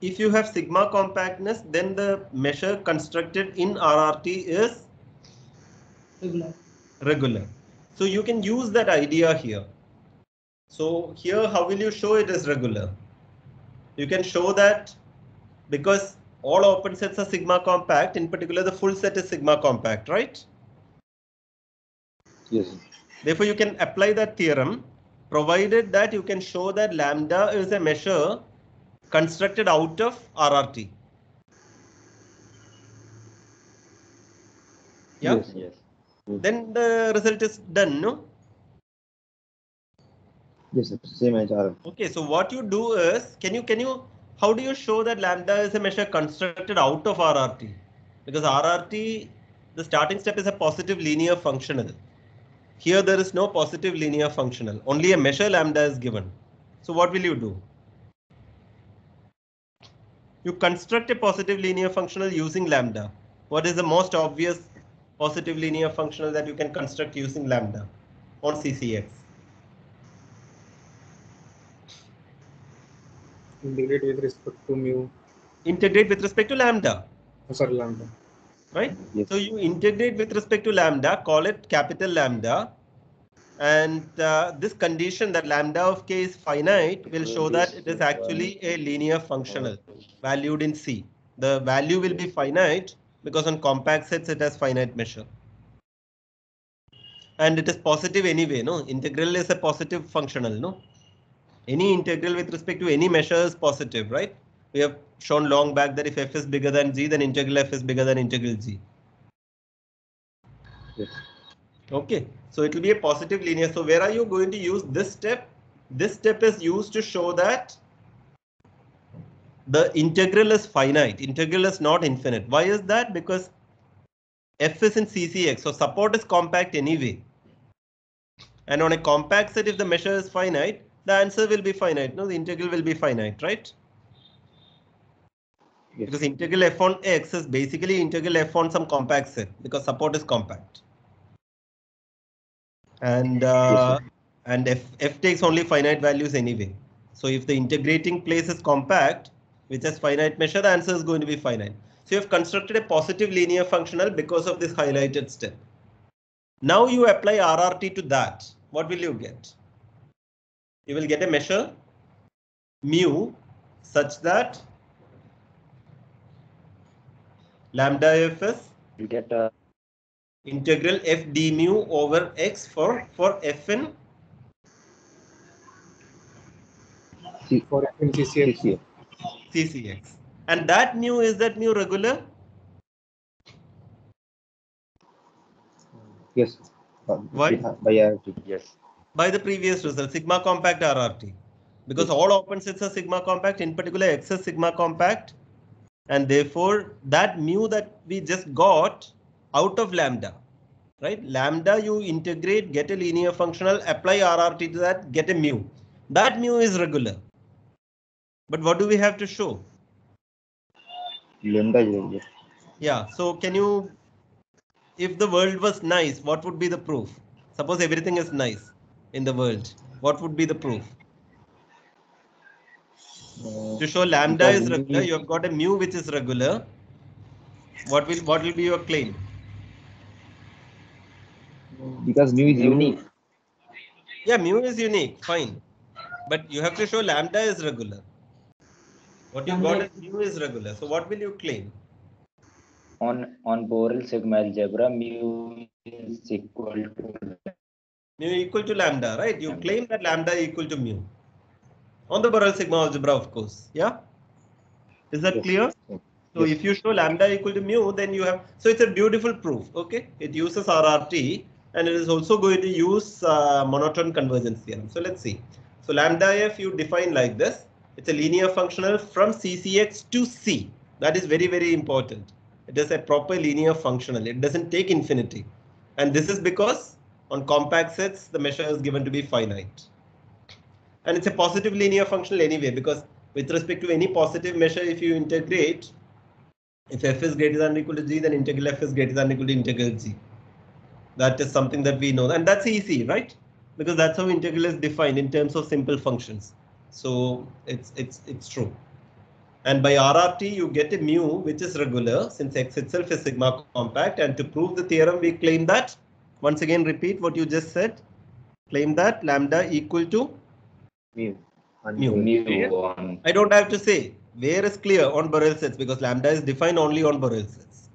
if you have sigma compactness, then the measure constructed in RRT is regular. regular. So you can use that idea here. So here, how will you show it is regular? You can show that because all open sets are sigma compact, in particular the full set is sigma compact, right? yes Therefore, you can apply that theorem, provided that you can show that lambda is a measure constructed out of RRT. Yeah, Yes. Yes. Mm. then the result is done, no? yes same as our Okay, so what you do is, can you, can you, how do you show that lambda is a measure constructed out of RRT? Because RRT, the starting step is a positive linear functional. Here there is no positive linear functional, only a measure lambda is given. So what will you do? You construct a positive linear functional using lambda. What is the most obvious positive linear functional that you can construct using lambda on CCX? integrate with respect to mu. Integrate with respect to lambda. Oh, sorry, lambda. right? Yes. So you integrate with respect to lambda, call it capital lambda. And uh, this condition that lambda of k is finite will show that it is actually a linear functional valued in C. The value will be finite because on compact sets it has finite measure. And it is positive anyway, no? Integral is a positive functional, no? Any integral with respect to any measure is positive, right? We have shown long back that if f is bigger than g, then integral f is bigger than integral g. yes Okay, so it will be a positive linear. So where are you going to use this step? This step is used to show that the integral is finite. Integral is not infinite. Why is that? Because f is in CCX, so support is compact anyway. And on a compact set, if the measure is finite, the answer will be finite. No, the integral will be finite, right? Yes. Because integral f on x is basically integral f on some compact set because support is compact. And [laughs] uh, and f, f takes only finite values anyway. So if the integrating place is compact, which has finite measure, the answer is going to be finite. So you have constructed a positive linear functional because of this highlighted step. Now you apply RRT to that. What will you get? You will get a measure mu such that lambda f is You get a integral f d mu over x for for f in For FMCCL. CCA. CCX. And that mu is that mu regular? Yes. Why? By RRT. yes. by the previous result, sigma compact RRT. Because all open sets are sigma compact, in particular X is sigma compact. And therefore, that mu that we just got out of lambda, right? Lambda you integrate, get a linear functional, apply RRT to that, get a mu. That mu is regular. But what do we have to show? Lambda is regular. Yeah, so can you, if the world was nice, what would be the proof? Suppose everything is nice in the world. What would be the proof? Uh, To show lambda is regular, you have got a mu which is regular. What will what will be your claim? Because mu is unique. Yeah, mu is unique, fine. But you have to show lambda is regular. What you got is mu is regular. So what will you claim? On on Borel sigma algebra, mu is equal to Mu equal to lambda, right? You claim that lambda equal to mu. On the Borel sigma algebra, of course. Yeah? Is that Yes. clear? Yes. So if you show lambda equal to mu, then you have, so it's a beautiful proof, okay? It uses RRT and it is also going to use uh, monotone convergence theorem. So let's see. So lambda f you define like this. It's a linear functional from CCX to C. That is very, very important. It is a proper linear functional. It doesn't take infinity. And this is because on compact sets, the measure is given to be finite. And it's a positive linear functional anyway, because with respect to any positive measure, if you integrate, if f is greater than or equal to g, then integral f is greater than or equal to integral g. That is something that we know, and that's easy, right? Because that's how integral is defined in terms of simple functions. So it's it's it's true. And by RRT, you get a mu which is regular since x itself is sigma compact. And to prove the theorem, we claim that. Once again, repeat what you just said. Claim that lambda equal to Mu. And Mu. mu I don't have to say where is clear on Borel sets because lambda is defined only on Borel sets.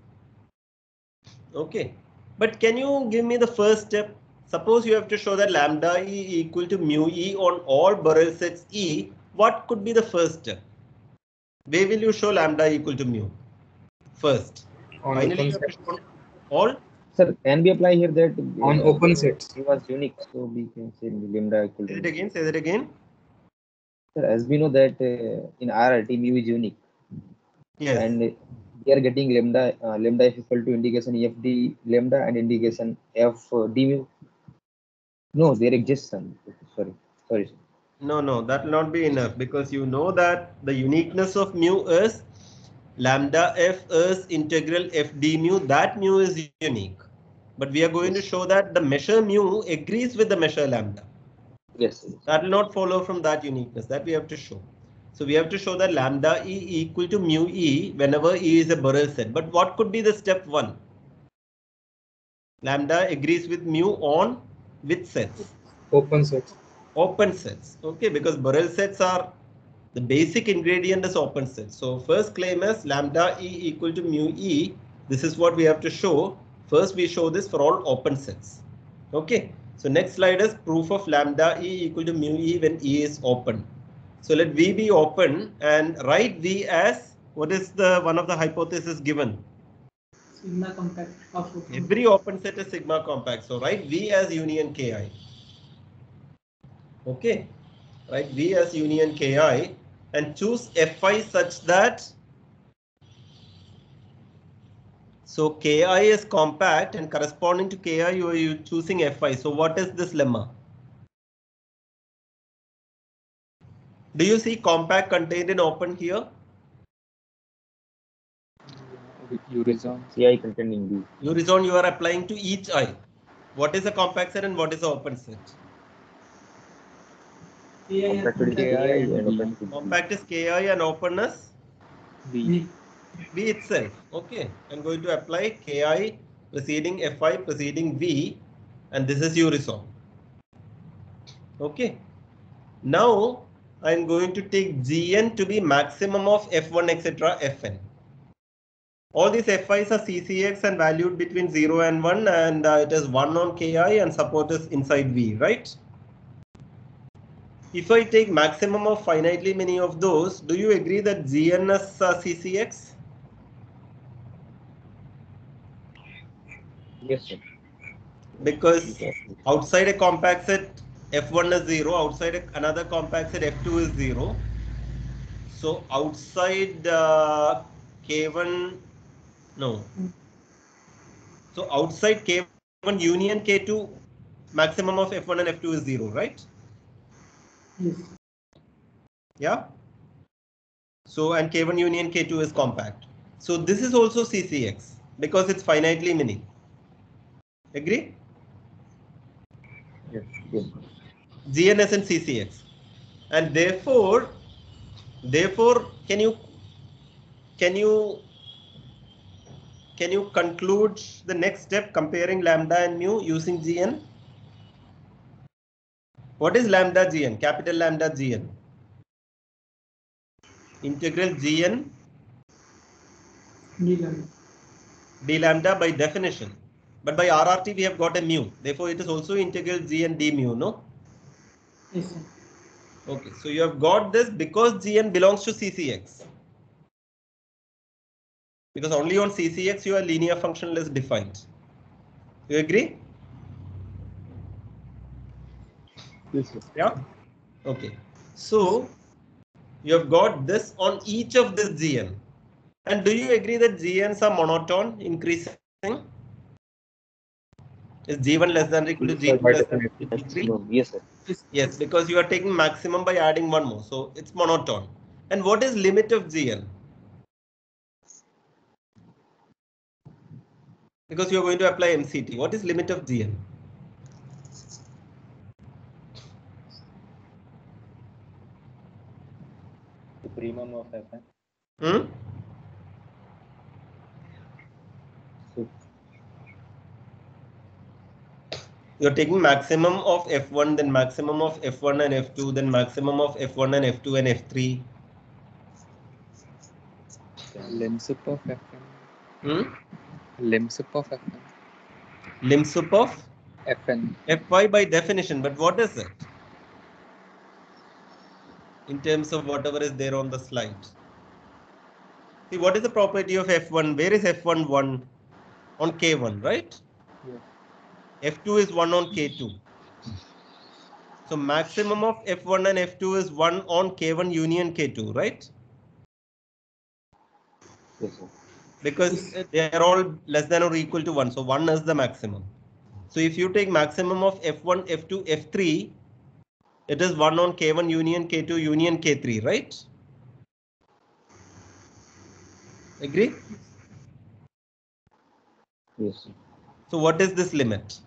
Okay, but can you give me the first step? Suppose you have to show that lambda e equal to mu e on all Borel sets e. What could be the first step? Where will you show lambda equal to mu? First. On Finally, open you have to set. show all. Sir, can we apply here that On uh, open sets. It was unique, so we can say lambda equal Say it again. Say that again. Sir, as we know that uh, in RRT mu is unique, Yes. and we are getting lambda uh, lambda f equal to indication f d lambda and indication f uh, d mu. No, there exists some. Sorry, sorry. Sir. No, no, that will not be enough because you know that the uniqueness of mu is lambda f is integral f d mu. That mu is unique. But we are going to show that the measure mu agrees with the measure lambda. Yes. yes. That will not follow from that uniqueness. That we have to show. So we have to show that lambda e equal to mu e whenever e is a Borel set. But what could be the step one? Lambda agrees with mu on which sets? Open sets. open sets. Okay, because Borel sets are the basic ingredient is open sets. So first claim is lambda e equal to mu e. This is what we have to show. First we show this for all open sets. Okay. So next slide is proof of lambda e equal to mu e when e is open. So let v be open and write v as what is the one of the hypothesis given? sigma compact of open. Every open set is sigma compact. So write V as union Ki. Okay. Write V as union Ki and choose Fi such that so Ki is compact and corresponding to Ki you are choosing Fi. So what is this lemma? Do you see compact contained in open here? Urysohn. CI containing B. Urysohn you are applying to each i. What is a compact set and what is the open set? Compact with KI KI and and B. open with B. Compact is Ki and openness B. B. V itself. Okay, I'm going to apply Ki preceding Fi preceding V and this is Urysohn. Okay, now I'm going to take Gn to be maximum of F1 etc. Fn. All these Fi's are CCX and valued between 0 and 1 and uh, it is 1 on Ki and support is inside V, right? If I take maximum of finitely many of those, do you agree that Gn is uh, CCX? Yes, sir. Because outside a compact set f1 is 0 outside another compact set f2 is 0 so outside uh, k1 no so outside k1 union k2 maximum of f1 and f2 is 0 right Yes. yeah so and k1 union k2 is compact so this is also ccx because it's finitely many agree Yes. Yes. GNS and CCX. And therefore, therefore, can you can you can you conclude the next step comparing lambda and mu using GN? What is lambda GN? Capital lambda GN. Integral GN D lambda. d lambda by definition. But by RRT we have got a mu. Therefore, it is also integral GN d mu, no? Yes, sir. Okay, so you have got this because Gn belongs to CCX. Because only on CCX your linear function is defined. You agree? Yes, sir. Yeah. Okay. So you have got this on each of this Gn. And do you agree that Gns are monotone increasing? Is G1 less than or equal to G2 less than equal to G3? Yes, sir. Yes, because you are taking maximum by adding one more, so it's monotone. And what is limit of GN? Because you are going to apply MCT. What is limit of GN? Supremum of Fn. Hmm? So, You're taking maximum of F1, then maximum of F1 and F2, then maximum of F1 and F2 and F3. Lim sup of Fn. Hmm? Lim sup of Fn. Lim sup of Fn. Fy by definition, but what is it? In terms of whatever is there on the slide. See, what is the property of F1? Where is F1 1? On K1, right? Yeah. F2 is 1 on K2. So maximum of F1 and F2 is 1 on K1 union K2, right? yes, sir. Because they are all less than or equal to 1. So 1 is the maximum. So if you take maximum of F1, F2, F3, it is 1 on K1 union K2 union K3, right? Agree? Yes, sir. So what is this limit?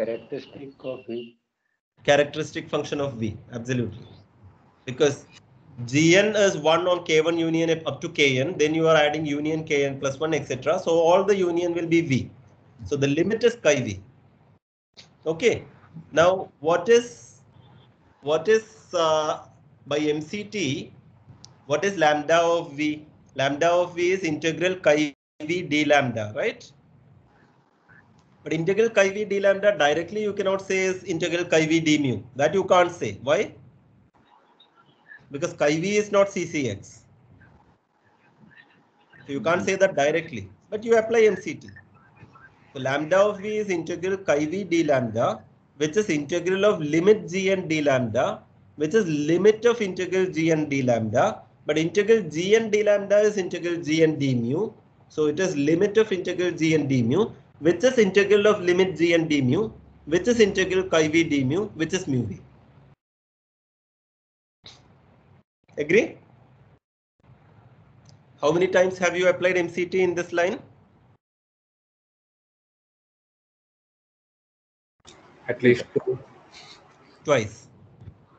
Characteristic of V. Characteristic function of V, absolutely. Because Gn is 1 on K1 union up to Kn, then you are adding union Kn plus 1, etc. So all the union will be V. So the limit is chi V. Okay. Now what is what is uh, by MCT? What is lambda of V? Lambda of V is integral chi V d lambda, right? But integral chi v d lambda directly you cannot say is integral chi v d mu. That you can't say. Why? Because chi v is not CCX. So you can't say that directly. but you apply MCT. So lambda of v is integral chi v d lambda, which is integral of limit g and d lambda, which is limit of integral g and d lambda. But integral g and d lambda is integral g and d mu. So it is limit of integral g and d mu, which is integral of limit g and d mu, which is integral chi v d mu, which is mu v. Agree? How many times have you applied MCT in this line? At least two. Twice.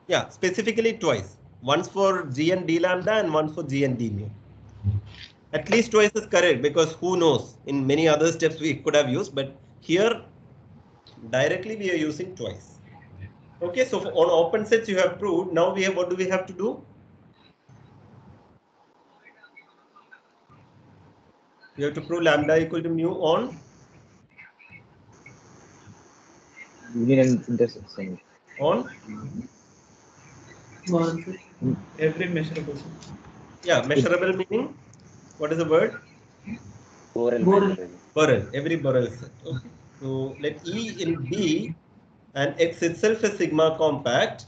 Yeah, specifically twice. Once for G and D lambda and one for G and D mu. At least twice is correct because who knows? In many other steps we could have used, but here directly we are using twice. Okay, so on open sets you have proved. Now we have what do we have to do? You have to prove lambda equal to mu on Union and intersection. on One. Mm. Every measurable yeah measurable meaning. What is the word? Borel Borel. measurable. Every Borel set. Okay. So let E in B and X itself is sigma compact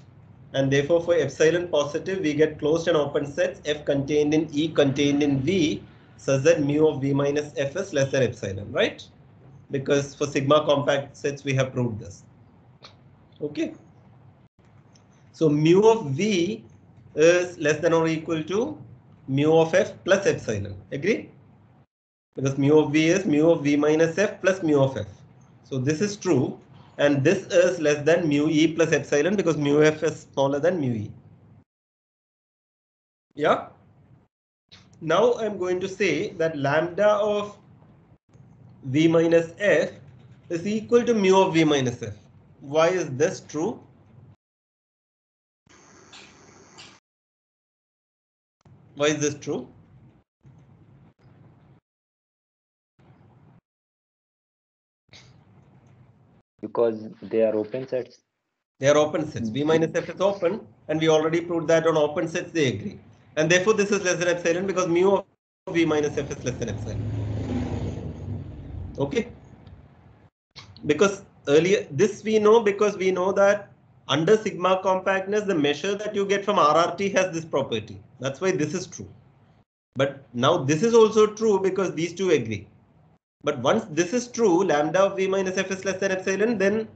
and therefore for epsilon positive we get closed and open sets F contained in E contained in V such that mu of V minus F is less than epsilon, right? Because for sigma compact sets we have proved this. Okay. So mu of V is less than or equal to mu of F plus epsilon. Agree? because mu of v is mu of v minus f plus mu of f. So this is true and this is less than mu e plus epsilon because mu f is smaller than mu e. Yeah. Now I'm going to say that lambda of v minus f is equal to mu of v minus f. Why is this true? Why is this true? Because they are open sets. They are open sets. V minus f is open, and we already proved that on open sets they agree. And therefore, this is less than epsilon because mu of V minus f is less than epsilon. Okay. Because earlier, this we know because we know that under sigma compactness, the measure that you get from RRT has this property. That's why this is true. But now this is also true because these two agree. But once this is true, lambda of V minus f is less than epsilon, then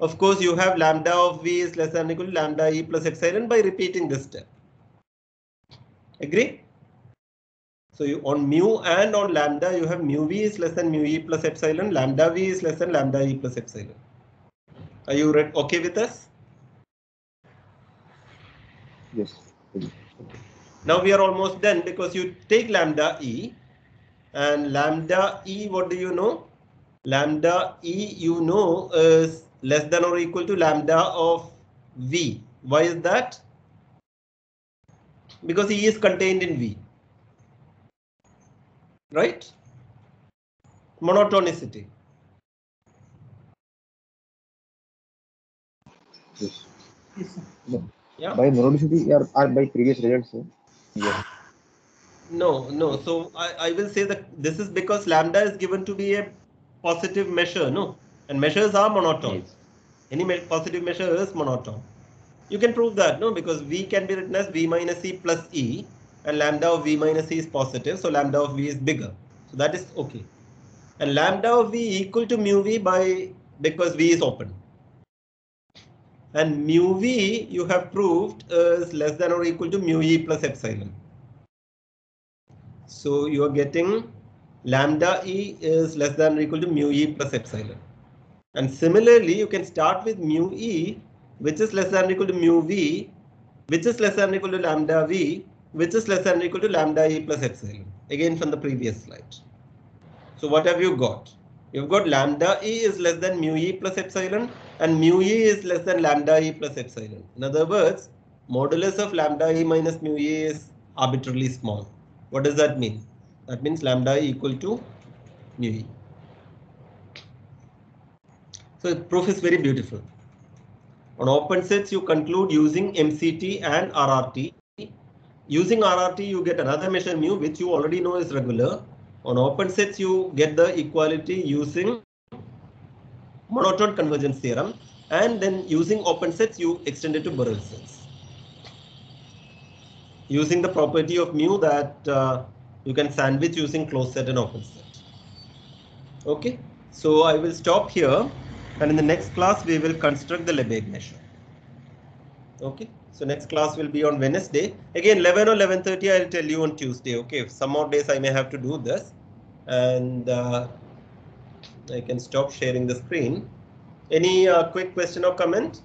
of course, you have lambda of v is less than equal to lambda e plus epsilon by repeating this step. Agree? So you on mu and on lambda, you have mu v is less than mu e plus epsilon, lambda v is less than lambda e plus epsilon. Are you okay with us? Yes. Now we are almost done because you take lambda e and lambda e, what do you know? Lambda e, you know, is less than or equal to lambda of v. Why is that? Because e is contained in v. Right? Monotonicity. Yes. Yes, sir. Yeah. By monotonicity or, or by previous results. sir? Yes. No, no. So I, I will say that this is because lambda is given to be a positive measure, no? And measures are monotone. Yes. Any me- positive measure is monotone. You can prove that, no? Because v can be written as v minus e plus e, and lambda of v minus e is positive, so lambda of v is bigger. So that is okay. And lambda of v equal to mu v by because v is open. And mu v you have proved uh, is less than or equal to mu e plus epsilon. So you are getting lambda e is less than or equal to mu e plus epsilon. And similarly, you can start with mu e, which is less than or equal to mu v, which is less than or equal to lambda v, which is less than or equal to lambda e plus epsilon. Again from the previous slide. So what have you got? You've got lambda e is less than mu e plus epsilon and mu e is less than lambda e plus epsilon. In other words, modulus of lambda e minus mu e is arbitrarily small. What does that mean? That means lambda e equal to mu e. So the proof is very beautiful. On open sets, you conclude using MCT and RRT. Using RRT, you get another measure mu, which you already know is regular. On open sets, you get the equality using monotone convergence theorem, and then using open sets, you extend it to Borel sets. Using the property of mu that uh, you can sandwich using closed set and open set. Okay, so I will stop here, and in the next class, we will construct the Lebesgue measure. Okay, so next class will be on Wednesday. Again, 11 or 11.30, I'll tell you on Tuesday. Okay, some more days I may have to do this. And uh, I can stop sharing the screen. Any uh, quick question or comment?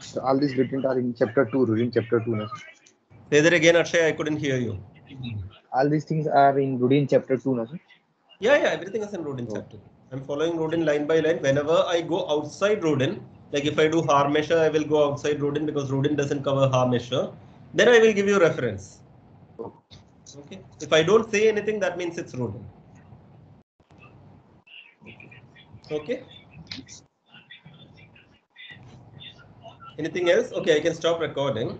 So all these written are in chapter two, Rudin chapter two. No? Say that again, Akshay, I couldn't hear you. All these things are in Rudin chapter two. No? sir? Yeah, yeah, everything is in Rudin Oh. chapter. I'm following Rudin line by line. Whenever I go outside Rudin, like if I do Haar measure, I will go outside Rudin because Rudin doesn't cover Haar measure. Then I will give you reference. Okay. If I don't say anything, that means it's Rudin. Okay. Anything else? Okay, I can stop recording.